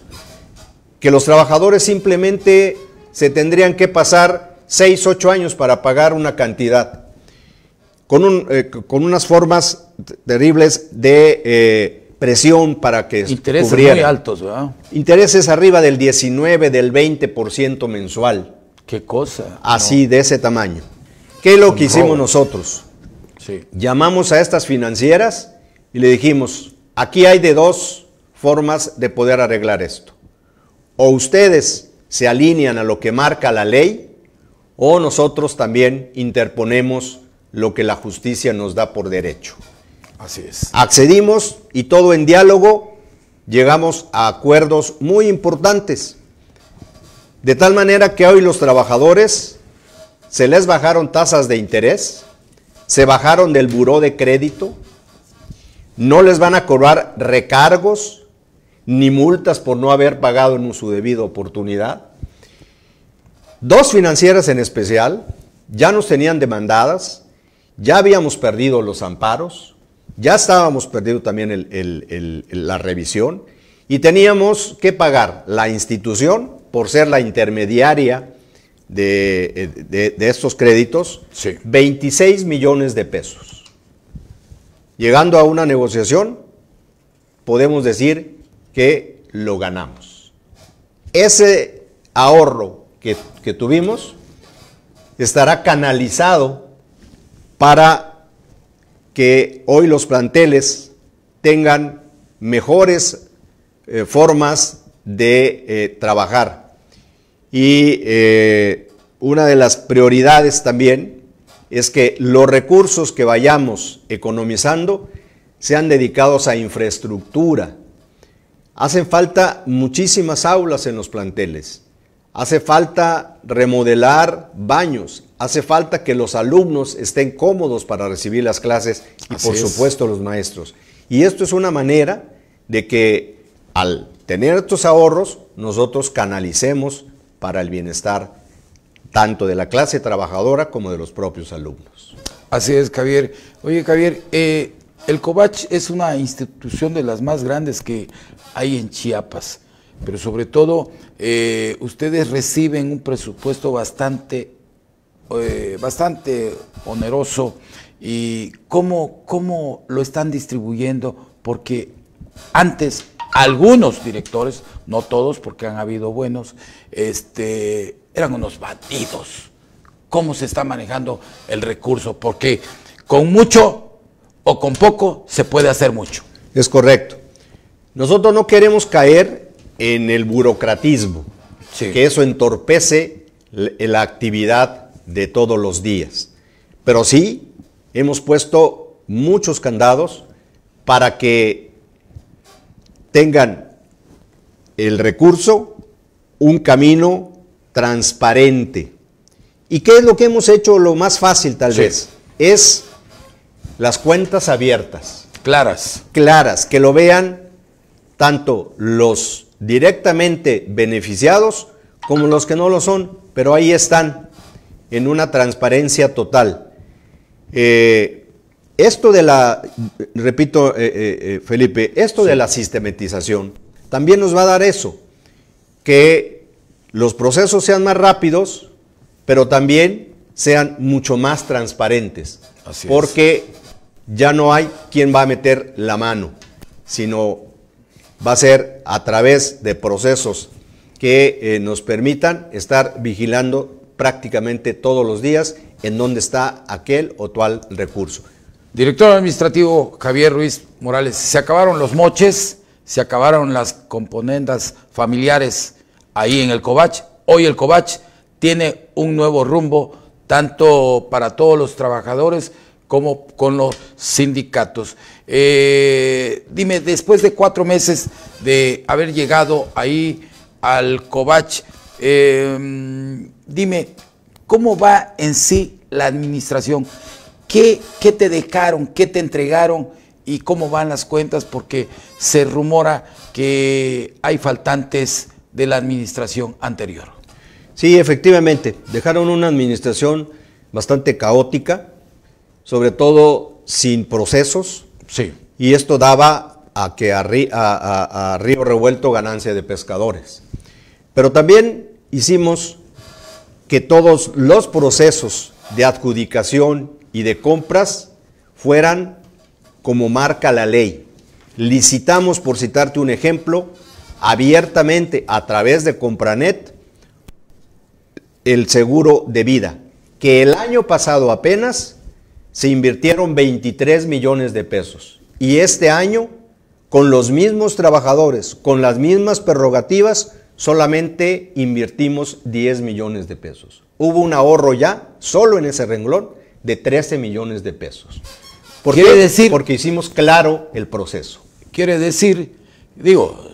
Speaker 18: que los trabajadores simplemente se tendrían que pasar 6, 8 años para pagar una cantidad, con, un, eh, con unas formas terribles de eh, presión para que
Speaker 2: Intereses
Speaker 18: cubrieran.
Speaker 2: muy altos, ¿verdad?
Speaker 18: Intereses arriba del 19, del 20% mensual.
Speaker 2: ¿Qué cosa?
Speaker 18: Así, de ese tamaño. ¿Qué es lo
Speaker 2: Un
Speaker 18: que hicimos
Speaker 2: robo.
Speaker 18: nosotros?
Speaker 2: Sí.
Speaker 18: Llamamos a estas financieras y le dijimos, aquí hay de dos formas de poder arreglar esto. O ustedes se alinean a lo que marca la ley, o nosotros también interponemos lo que la justicia nos da por derecho.
Speaker 2: Así es.
Speaker 18: Accedimos y todo en diálogo llegamos a acuerdos muy importantes. De tal manera que hoy los trabajadores se les bajaron tasas de interés, se bajaron del buró de crédito, no les van a cobrar recargos ni multas por no haber pagado en su debida oportunidad. Dos financieras en especial ya nos tenían demandadas, ya habíamos perdido los amparos, ya estábamos perdiendo también el- el- el- el- la revisión y teníamos que pagar la institución por ser la intermediaria de, de- de estos créditos, 26 millones de pesos. Llegando a una negociación, podemos decir que lo ganamos. Ese ahorro que, tuvimos estará canalizado para que hoy los planteles tengan mejores eh, formas de eh, trabajar. Y eh, una de las prioridades también es que los recursos que vayamos economizando sean dedicados a infraestructura. Hacen falta muchísimas aulas en los planteles. Hace falta remodelar baños. Hace falta que los alumnos estén cómodos para recibir las clases y
Speaker 2: Así
Speaker 18: por
Speaker 2: es.
Speaker 18: supuesto los maestros. Y esto es una manera de que al tener estos ahorros nosotros canalicemos para el bienestar tanto de la clase trabajadora como de los propios alumnos.
Speaker 2: Así es, Javier. Oye, Javier, eh, el COVACH es una institución de las más grandes que hay en Chiapas, pero sobre todo eh, ustedes reciben un presupuesto bastante, eh, bastante oneroso y cómo, cómo lo están distribuyendo, porque antes algunos directores, no todos, porque han habido buenos, este, eran unos bandidos cómo se está manejando el recurso, porque con mucho o con poco se puede hacer mucho.
Speaker 18: Es correcto. Nosotros no queremos caer en el burocratismo, que eso entorpece la actividad de todos los días. Pero sí hemos puesto muchos candados para que tengan el recurso un camino transparente. ¿Y qué es lo que hemos hecho lo más fácil tal vez? Es las cuentas abiertas.
Speaker 2: Claras.
Speaker 18: Claras, que lo vean tanto los directamente beneficiados como los que no lo son, pero ahí están en una transparencia total. Eh, esto de la, repito, eh, eh, Felipe, esto de la sistematización también nos va a dar eso, que los procesos sean más rápidos, pero también sean mucho más transparentes.
Speaker 2: Así es.
Speaker 18: porque ya no hay quien va a meter la mano, sino va a ser a través de procesos que eh, nos permitan estar vigilando prácticamente todos los días en dónde está aquel o tal recurso.
Speaker 2: Director administrativo Javier Ruiz Morales, se acabaron los moches, se acabaron las componendas familiares ahí en el COVACH. Hoy el COVACH tiene un nuevo rumbo, tanto para todos los trabajadores como con los sindicatos. Eh, dime, después de cuatro meses de haber llegado ahí al COVACH, eh, dime, ¿cómo va en sí la administración? ¿Qué, ¿Qué te dejaron? ¿Qué te entregaron? ¿Y cómo van las cuentas? Porque se rumora que hay faltantes de la administración anterior.
Speaker 18: Sí, efectivamente, dejaron una administración bastante caótica, sobre todo sin procesos.
Speaker 2: Sí.
Speaker 18: Y esto daba a que a, Rí- a- a- a Río Revuelto ganancia de pescadores. Pero también hicimos que todos los procesos de adjudicación y de compras fueran como marca la ley. Licitamos, por citarte un ejemplo, abiertamente a través de Compranet el seguro de vida, que el año pasado apenas se invirtieron 23 millones de pesos. Y este año, con los mismos trabajadores, con las mismas prerrogativas, solamente invertimos 10 millones de pesos. Hubo un ahorro ya, solo en ese renglón, de 13 millones de pesos. ¿Por
Speaker 2: Quiere
Speaker 18: qué?
Speaker 2: decir-
Speaker 18: Porque hicimos claro el proceso.
Speaker 2: Quiere decir, digo,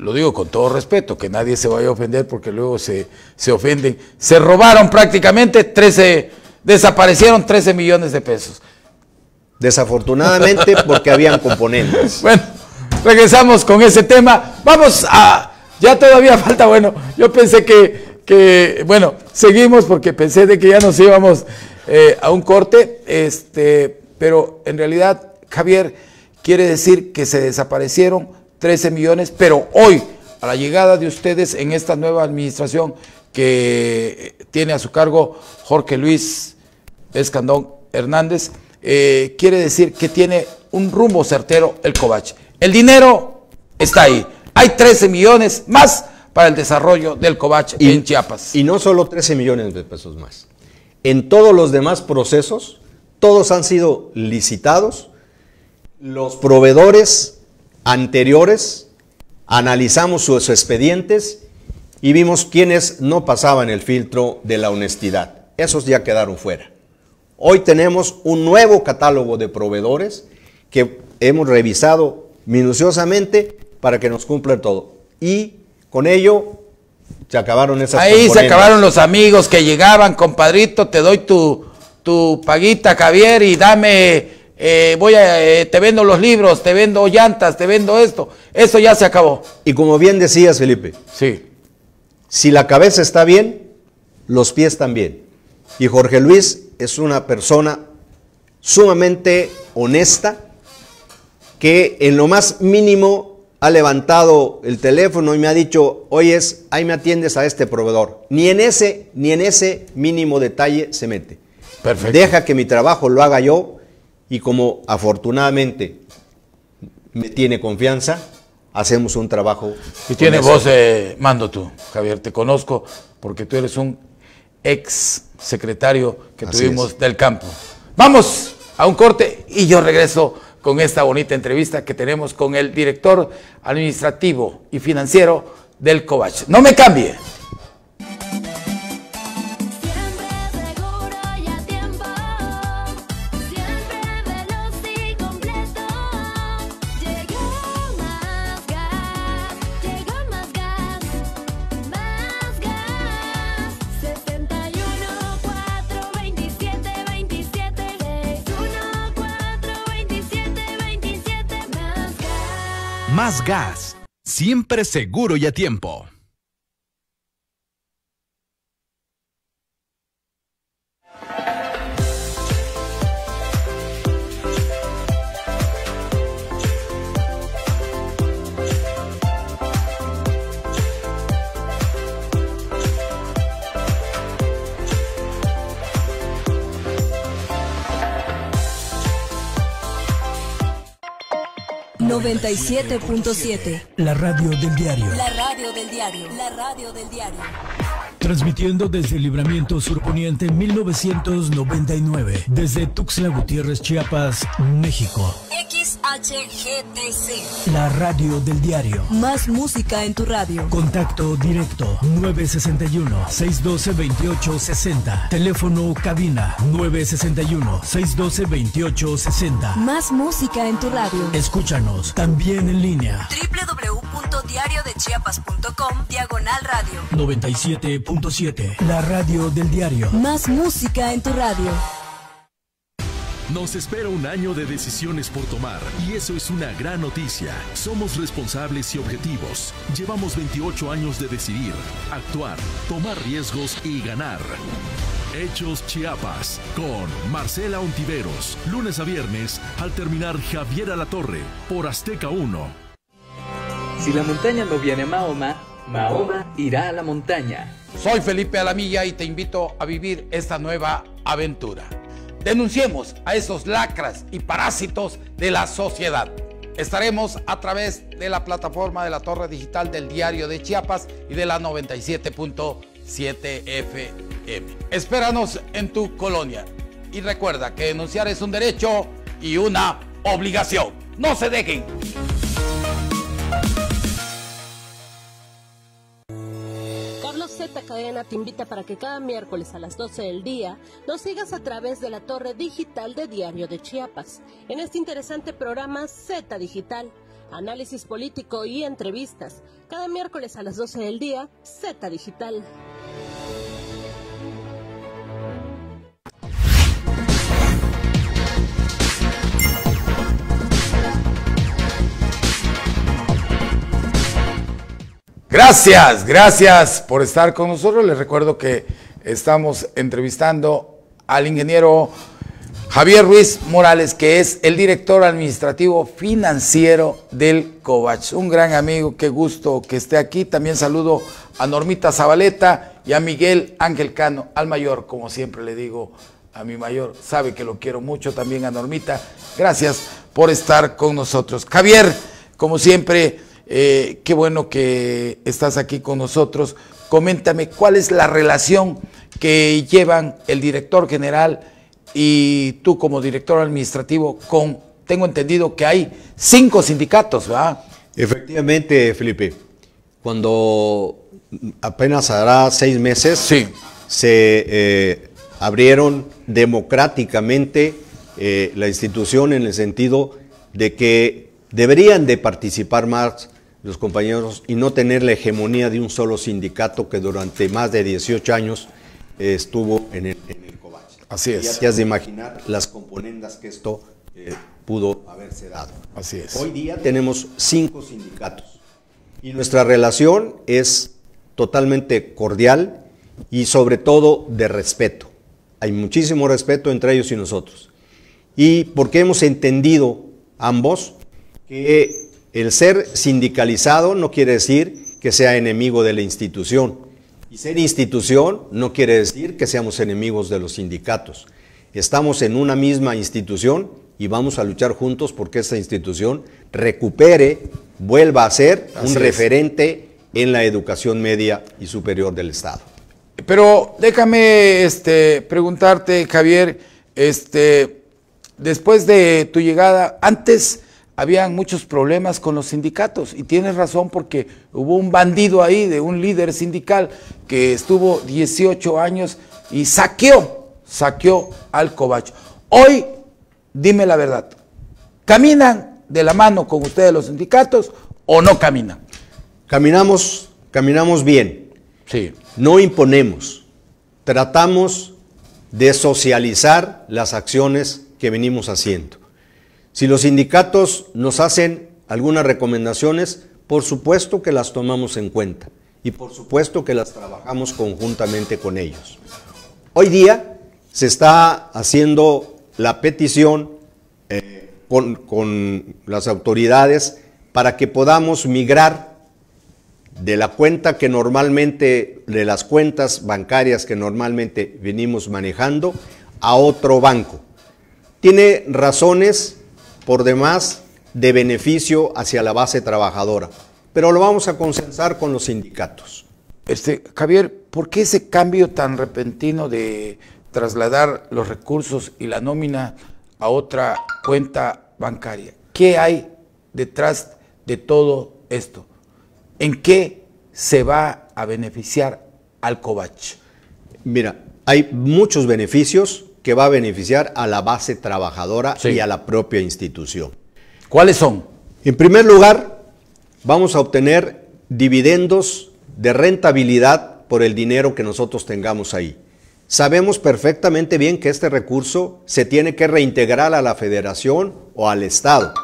Speaker 2: lo digo con todo respeto, que nadie se vaya a ofender porque luego se, se ofenden. Se robaron prácticamente 13, desaparecieron 13 millones de pesos.
Speaker 18: Desafortunadamente, porque habían componentes. <laughs>
Speaker 2: Bueno, regresamos con ese tema. Vamos a. Ya todavía falta, bueno, yo pensé que, que bueno, seguimos porque pensé de que ya nos íbamos eh, a un corte, este, pero en realidad, Javier, quiere decir que se desaparecieron 13 millones, pero hoy, a la llegada de ustedes en esta nueva administración que tiene a su cargo Jorge Luis Escandón Hernández, eh, quiere decir que tiene un rumbo certero el Covach. El dinero está ahí. Hay 13 millones más para el desarrollo del Covach en Chiapas.
Speaker 18: Y no solo 13 millones de pesos más. En todos los demás procesos, todos han sido licitados. Los proveedores anteriores analizamos sus expedientes y vimos quiénes no pasaban el filtro de la honestidad. Esos ya quedaron fuera. Hoy tenemos un nuevo catálogo de proveedores que hemos revisado minuciosamente para que nos cumpla todo. Y con ello se acabaron esas
Speaker 2: Ahí se acabaron los amigos que llegaban, compadrito, te doy tu, tu paguita, Javier, y dame, eh, voy a, eh, te vendo los libros, te vendo llantas, te vendo esto. Eso ya se acabó.
Speaker 18: Y como bien decías, Felipe,
Speaker 2: sí.
Speaker 18: Si la cabeza está bien, los pies también. Y Jorge Luis es una persona sumamente honesta que en lo más mínimo ha levantado el teléfono y me ha dicho, oyes, ahí me atiendes a este proveedor. Ni en ese, ni en ese mínimo detalle se mete.
Speaker 2: Perfecto.
Speaker 18: Deja que mi trabajo lo haga yo y como afortunadamente me tiene confianza, hacemos un trabajo.
Speaker 2: Y tiene voz de mando tú, Javier. Te conozco porque tú eres un ex secretario que
Speaker 18: Así
Speaker 2: tuvimos
Speaker 18: es.
Speaker 2: del campo. Vamos a un corte y yo regreso con esta bonita entrevista que tenemos con el director administrativo y financiero del Covach. No me cambie.
Speaker 16: Gas.
Speaker 6: Siempre seguro y a tiempo.
Speaker 9: $97.7.
Speaker 10: La radio del diario.
Speaker 9: La radio del diario. La radio del diario.
Speaker 10: Transmitiendo desde el Libramiento Surponiente 1999. Desde Tuxtla Gutiérrez, Chiapas, México.
Speaker 9: XHGTC.
Speaker 10: La radio del diario.
Speaker 9: Más música en tu radio.
Speaker 10: Contacto directo 961-612-2860. Teléfono cabina 961-612-2860.
Speaker 9: Más música en tu radio.
Speaker 10: Escúchanos también en línea
Speaker 9: www.diariodechiapas.com Diagonal Radio.
Speaker 10: 97.7. La radio del diario.
Speaker 9: Más música en tu radio.
Speaker 5: Nos espera un año de decisiones por tomar y eso es una gran noticia. Somos responsables y objetivos. Llevamos 28 años de decidir, actuar, tomar riesgos y ganar. Hechos Chiapas con Marcela Ontiveros, lunes a viernes al terminar Javier Alatorre por Azteca 1.
Speaker 19: Si la montaña no viene a Mahoma, Mahoma irá a la montaña.
Speaker 2: Soy Felipe Alamilla y te invito a vivir esta nueva aventura. Denunciemos a esos lacras y parásitos de la sociedad. Estaremos a través de la plataforma de la Torre Digital del Diario de Chiapas y de la 97.7 FM. Espéranos en tu colonia. Y recuerda que denunciar es un derecho y una obligación. No se dejen.
Speaker 7: Z Cadena te invita para que cada miércoles a las 12 del día nos sigas a través de la torre digital de Diario de Chiapas. En este interesante programa Z Digital, análisis político y entrevistas. Cada miércoles a las 12 del día, Z Digital.
Speaker 2: Gracias, gracias por estar con nosotros. Les recuerdo que estamos entrevistando al ingeniero Javier Ruiz Morales, que es el director administrativo financiero del COVACH. Un gran amigo, qué gusto que esté aquí. También saludo a Normita Zabaleta y a Miguel Ángel Cano, al mayor, como siempre le digo a mi mayor. Sabe que lo quiero mucho también a Normita. Gracias por estar con nosotros. Javier, como siempre, eh, qué bueno que estás aquí con nosotros. Coméntame cuál es la relación que llevan el director general y tú como director administrativo con, tengo entendido que hay cinco sindicatos, ¿verdad?
Speaker 18: Efectivamente, Felipe. Cuando apenas hará seis meses, se eh, abrieron democráticamente eh, la institución en el sentido de que deberían de participar más los compañeros y no tener la hegemonía de un solo sindicato que durante más de 18 años eh, estuvo en el, en el Covach.
Speaker 2: Así es.
Speaker 18: Ya te has de imaginar las componendas que esto eh, pudo haberse dado.
Speaker 2: Así es.
Speaker 18: Hoy día tenemos cinco sindicatos y nuestra relación es totalmente cordial y sobre todo de respeto. Hay muchísimo respeto entre ellos y nosotros. Y porque hemos entendido ambos que el ser sindicalizado no quiere decir que sea enemigo de la institución. Y ser institución no quiere decir que seamos enemigos de los sindicatos. Estamos en una misma institución y vamos a luchar juntos porque esta institución recupere, vuelva a ser
Speaker 2: Así
Speaker 18: un
Speaker 2: es.
Speaker 18: referente en la educación media y superior del Estado.
Speaker 2: Pero déjame este, preguntarte, Javier, este, después de tu llegada, antes habían muchos problemas con los sindicatos y tienes razón porque hubo un bandido ahí de un líder sindical que estuvo 18 años y saqueó, saqueó al Covach. Hoy, dime la verdad, ¿caminan de la mano con ustedes los sindicatos o no caminan?
Speaker 18: Caminamos, caminamos bien.
Speaker 2: Sí.
Speaker 18: No imponemos. Tratamos de socializar las acciones que venimos haciendo. Si los sindicatos nos hacen algunas recomendaciones, por supuesto que las tomamos en cuenta y por supuesto que las trabajamos conjuntamente con ellos. Hoy día se está haciendo la petición eh, con, con las autoridades para que podamos migrar de la cuenta que normalmente, de las cuentas bancarias que normalmente venimos manejando a otro banco. Tiene razones por demás de beneficio hacia la base trabajadora, pero lo vamos a consensar con los sindicatos.
Speaker 2: Este, Javier, ¿por qué ese cambio tan repentino de trasladar los recursos y la nómina a otra cuenta bancaria? ¿Qué hay detrás de todo esto? ¿En qué se va a beneficiar al Covach?
Speaker 18: Mira, hay muchos beneficios que va a beneficiar a la base trabajadora
Speaker 2: Sí.
Speaker 18: y a la propia institución.
Speaker 2: ¿Cuáles son?
Speaker 18: En primer lugar, vamos a obtener dividendos de rentabilidad por el dinero que nosotros tengamos ahí. Sabemos perfectamente bien que este recurso se tiene que reintegrar a la federación o al Estado,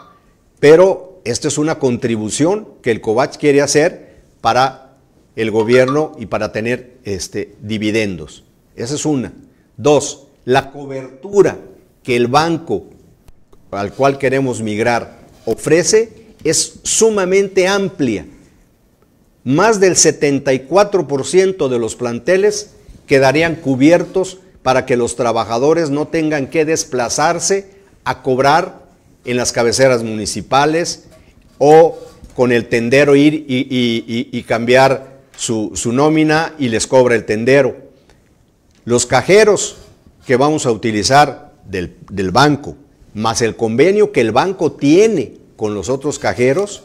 Speaker 18: pero esta es una contribución que el COVACH quiere hacer para el gobierno y para tener este, dividendos. Esa es una. Dos, la cobertura que el banco al cual queremos migrar ofrece es sumamente amplia. Más del 74% de los planteles quedarían cubiertos para que los trabajadores no tengan que desplazarse a cobrar en las cabeceras municipales o con el tendero ir y, y- cambiar su, su nómina y les cobra el tendero. Los cajeros que vamos a utilizar del, del banco, más el convenio que el banco tiene con los otros cajeros,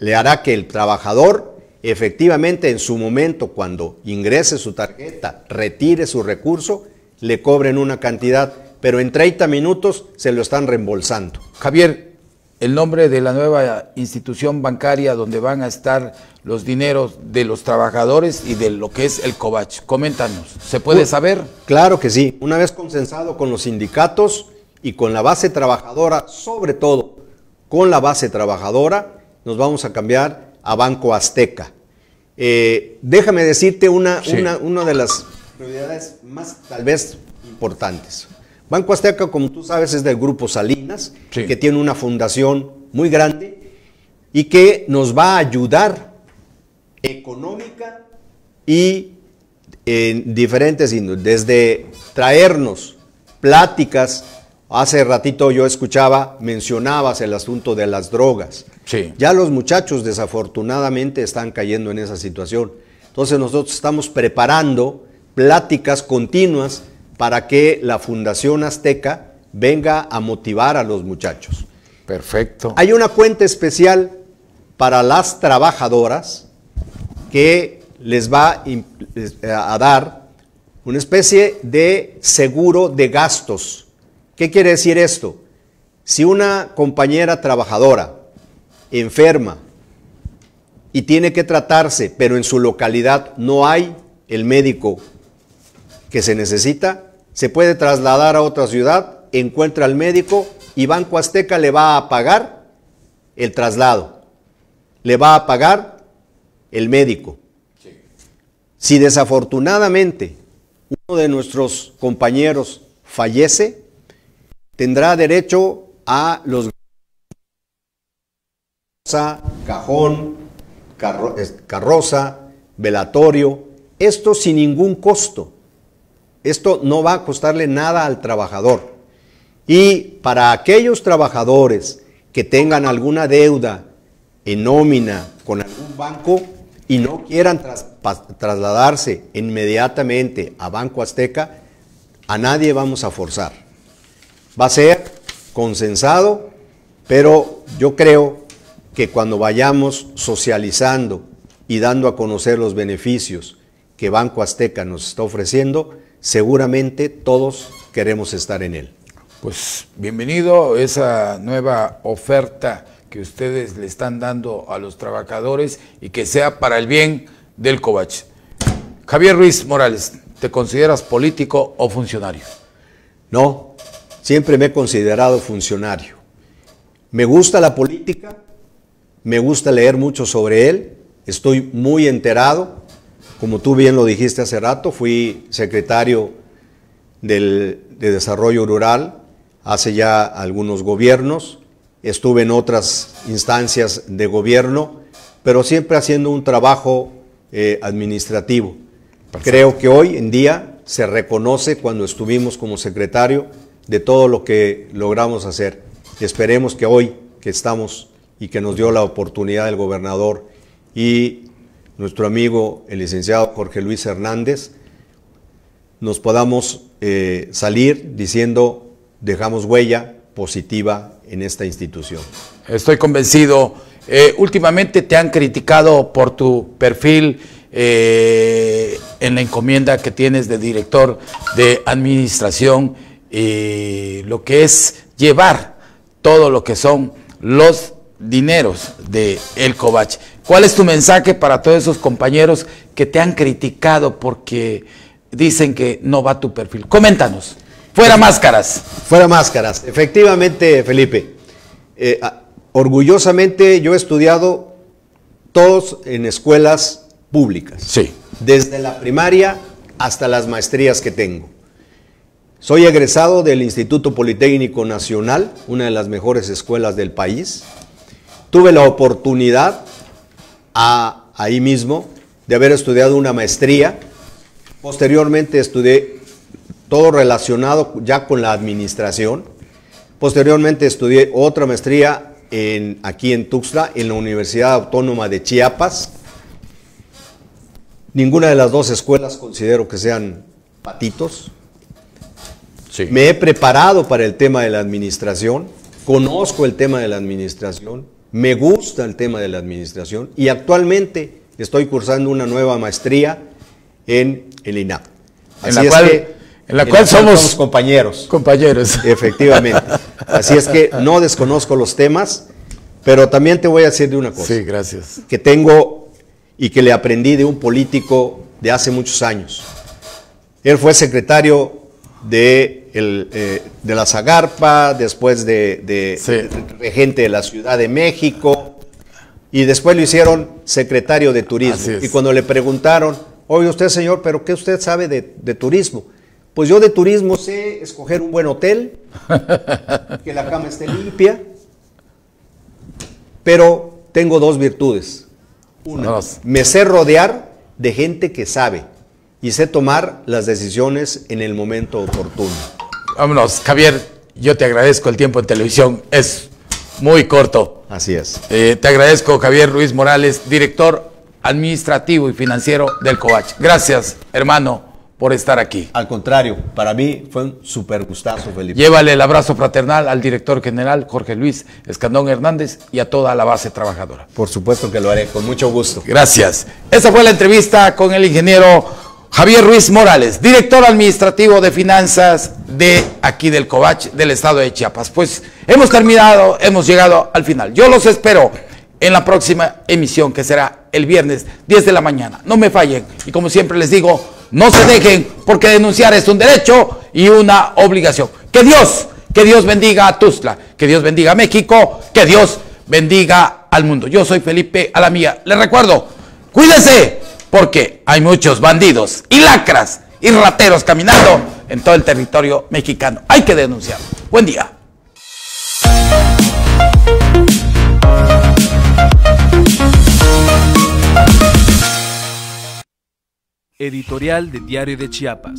Speaker 18: le hará que el trabajador efectivamente en su momento, cuando ingrese su tarjeta, retire su recurso, le cobren una cantidad, pero en 30 minutos se lo están reembolsando.
Speaker 2: Javier, el nombre de la nueva institución bancaria donde van a estar los dineros de los trabajadores y de lo que es el Covach. Coméntanos, ¿se puede saber?
Speaker 18: Claro que sí. Una vez consensado con los sindicatos y con la base trabajadora, sobre todo con la base trabajadora, nos vamos a cambiar a Banco Azteca. Eh, déjame decirte una,
Speaker 2: Sí.
Speaker 18: una, una de las prioridades más tal vez importantes. Banco Azteca, como tú sabes, es del grupo Salinas,
Speaker 2: Sí.
Speaker 18: que tiene una fundación muy grande y que nos va a ayudar económica y en diferentes índoles, desde traernos pláticas, hace ratito yo escuchaba, mencionabas el asunto de las drogas.
Speaker 2: Sí.
Speaker 18: Ya los muchachos desafortunadamente están cayendo en esa situación. Entonces nosotros estamos preparando pláticas continuas para que la Fundación Azteca venga a motivar a los muchachos.
Speaker 2: Perfecto.
Speaker 18: Hay una cuenta especial para las trabajadoras que les va im- a dar una especie de seguro de gastos. ¿Qué quiere decir esto? Si una compañera trabajadora enferma y tiene que tratarse, pero en su localidad no hay el médico que se necesita, se puede trasladar a otra ciudad, encuentra al médico y Banco Azteca le va a pagar el traslado, le va a pagar el médico. Si desafortunadamente uno de nuestros compañeros fallece, tendrá derecho a los cajón, carro- carroza, velatorio, esto sin ningún costo. Esto no va a costarle nada al trabajador. Y para aquellos trabajadores que tengan alguna deuda en nómina con algún banco y no quieran trasladarse inmediatamente a Banco Azteca, a nadie vamos a forzar. Va a ser consensado, pero yo creo que cuando vayamos socializando y dando a conocer los beneficios que Banco Azteca nos está ofreciendo, seguramente todos queremos estar en él.
Speaker 2: Pues bienvenido a esa nueva oferta que ustedes le están dando a los trabajadores y que sea para el bien del Covach. Javier Ruiz Morales, ¿te consideras político o funcionario?
Speaker 18: No, siempre me he considerado funcionario. Me gusta la política, me gusta leer mucho sobre él, estoy muy enterado. Como tú bien lo dijiste hace rato, fui secretario del- de Desarrollo Rural hace ya algunos gobiernos, estuve en otras instancias de gobierno, pero siempre haciendo un trabajo eh, administrativo. Creo que hoy en día se reconoce cuando estuvimos como secretario de todo lo que logramos hacer. Y esperemos que hoy que estamos y que nos dio la oportunidad el gobernador y nuestro amigo el licenciado Jorge Luis Hernández, nos podamos eh, salir diciendo dejamos huella positiva en esta institución.
Speaker 2: Estoy convencido. Eh, últimamente te han criticado por tu perfil eh, en la encomienda que tienes de director de administración y lo que es llevar todo lo que son los dineros de El Covach. ¿Cuál es tu mensaje para todos esos compañeros que te han criticado porque dicen que no va tu perfil? Coméntanos. Fuera máscaras.
Speaker 18: Fuera máscaras. Efectivamente, Felipe. eh, orgullosamente yo he estudiado todos en escuelas públicas.
Speaker 2: Sí.
Speaker 18: Desde la primaria hasta las maestrías que tengo. Soy egresado del Instituto Politécnico Nacional, una de las mejores escuelas del país. Tuve la oportunidad a- ahí mismo de haber estudiado una maestría. Posteriormente estudié todo relacionado ya con la administración. Posteriormente estudié otra maestría en, aquí en Tuxtla, en la Universidad Autónoma de Chiapas. Ninguna de las dos escuelas considero que sean patitos. Me he preparado para el tema de la administración, conozco el tema de la administración, me gusta el tema de la administración y actualmente estoy cursando una nueva maestría en el INAP.
Speaker 2: En la cual- en la cual somos
Speaker 18: compañeros.
Speaker 2: Compañeros. <laughs>
Speaker 18: Efectivamente. Así es que no desconozco los temas, pero también te voy a decir de una cosa.
Speaker 2: Sí, gracias.
Speaker 18: Que tengo y que le aprendí de un político de hace muchos años. Él fue secretario de, el, eh, de la Zagarpa, después de, de regente de la Ciudad de México, y después lo hicieron secretario de turismo. Y cuando le preguntaron, oye usted señor, pero ¿qué usted sabe de, de turismo? Pues yo de turismo sé escoger un buen hotel, <laughs> que la cama esté limpia, pero tengo dos virtudes. Una, me sé rodear de gente que sabe y sé tomar las decisiones en el momento oportuno.
Speaker 2: Vámonos, Javier, yo te agradezco el tiempo en televisión, es muy corto.
Speaker 18: Así es.
Speaker 2: Eh, te agradezco, Javier Ruiz Morales, director administrativo y financiero del COVACH. Gracias, hermano, por estar aquí.
Speaker 18: Al contrario, para mí fue un super gustazo, Felipe.
Speaker 2: Llévale el abrazo fraternal al director general Jorge Luis Escandón Hernández y a toda la base trabajadora.
Speaker 18: Por supuesto que lo haré, con mucho gusto.
Speaker 2: Gracias. Esa fue la entrevista con el ingeniero Javier Ruiz Morales, director administrativo de finanzas de aquí del Covach, del estado de Chiapas. Pues hemos terminado, hemos llegado al final. Yo los espero en la próxima emisión que será el viernes 10 de la mañana. No me fallen y como siempre les digo, no se dejen porque denunciar es un derecho y una obligación. Que Dios, que Dios bendiga a Tuzla, que Dios bendiga a México, que Dios bendiga al mundo. Yo soy Felipe Alamía. Les recuerdo, cuídense porque hay muchos bandidos y lacras y rateros caminando en todo el territorio mexicano. Hay que denunciar. Buen día.
Speaker 20: Editorial de Diario de Chiapas.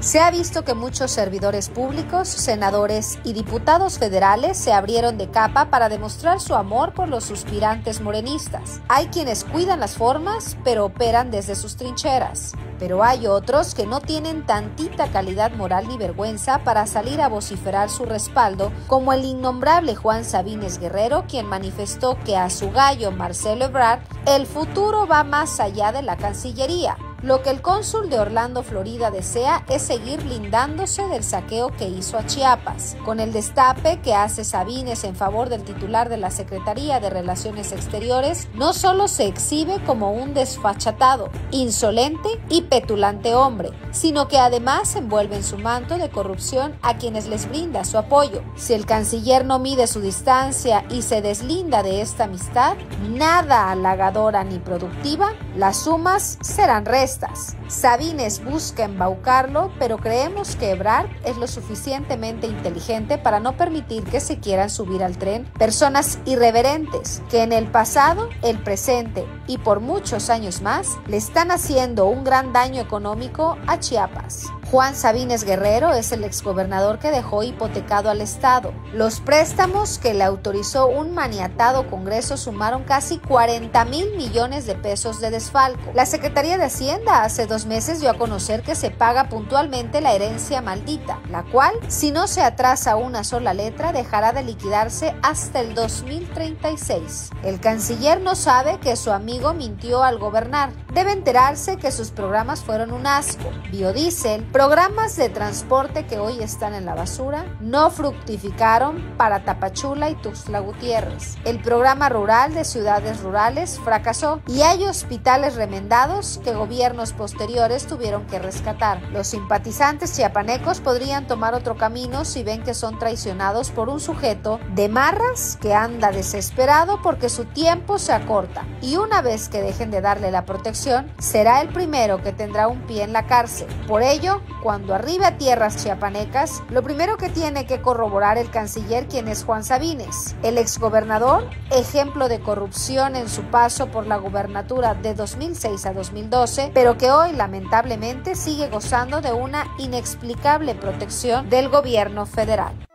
Speaker 21: Se ha visto que muchos servidores públicos, senadores y diputados federales se abrieron de capa para demostrar su amor por los suspirantes morenistas. Hay quienes cuidan las formas, pero operan desde sus trincheras. Pero hay otros que no tienen tantita calidad moral ni vergüenza para salir a vociferar su respaldo, como el innombrable Juan Sabines Guerrero, quien manifestó que a su gallo Marcelo Ebrard el futuro va más allá de la Cancillería. Lo que el cónsul de Orlando, Florida desea es seguir blindándose del saqueo que hizo a Chiapas, con el destape que hace Sabines en favor del titular de la Secretaría de Relaciones Exteriores, no solo se exhibe como un desfachatado, insolente y petulante hombre, sino que además envuelve en su manto de corrupción a quienes les brinda su apoyo. Si el canciller no mide su distancia y se deslinda de esta amistad, nada halagadora ni productiva, las sumas serán restas fiestas. Sabines busca embaucarlo, pero creemos que Ebrard es lo suficientemente inteligente para no permitir que se quieran subir al tren personas irreverentes que en el pasado, el presente y por muchos años más le están haciendo un gran daño económico a Chiapas. Juan Sabines Guerrero es el exgobernador que dejó hipotecado al Estado. Los préstamos que le autorizó un maniatado Congreso sumaron casi 40 mil millones de pesos de desfalco. La Secretaría de Hacienda hace dos meses dio a conocer que se paga puntualmente la herencia maldita, la cual, si no se atrasa una sola letra, dejará de liquidarse hasta el 2036. El canciller no sabe que su amigo mintió al gobernar. Debe enterarse que sus programas fueron un asco. Biodiesel, programas de transporte que hoy están en la basura, no fructificaron para Tapachula y Tuxtla Gutiérrez. El programa rural de ciudades rurales fracasó y hay hospitales remendados que gobiernos posteriores tuvieron que rescatar. Los simpatizantes chiapanecos podrían tomar otro camino si ven que son traicionados por un sujeto de marras que anda desesperado porque su tiempo se acorta y una vez que dejen de darle la protección, será el primero que tendrá un pie en la cárcel. Por ello, cuando arribe a tierras chiapanecas, lo primero que tiene que corroborar el canciller quien es Juan Sabines, el exgobernador, ejemplo de corrupción en su paso por la gubernatura de 2006 a 2012, pero que hoy lamentablemente sigue gozando de una inexplicable protección del gobierno federal.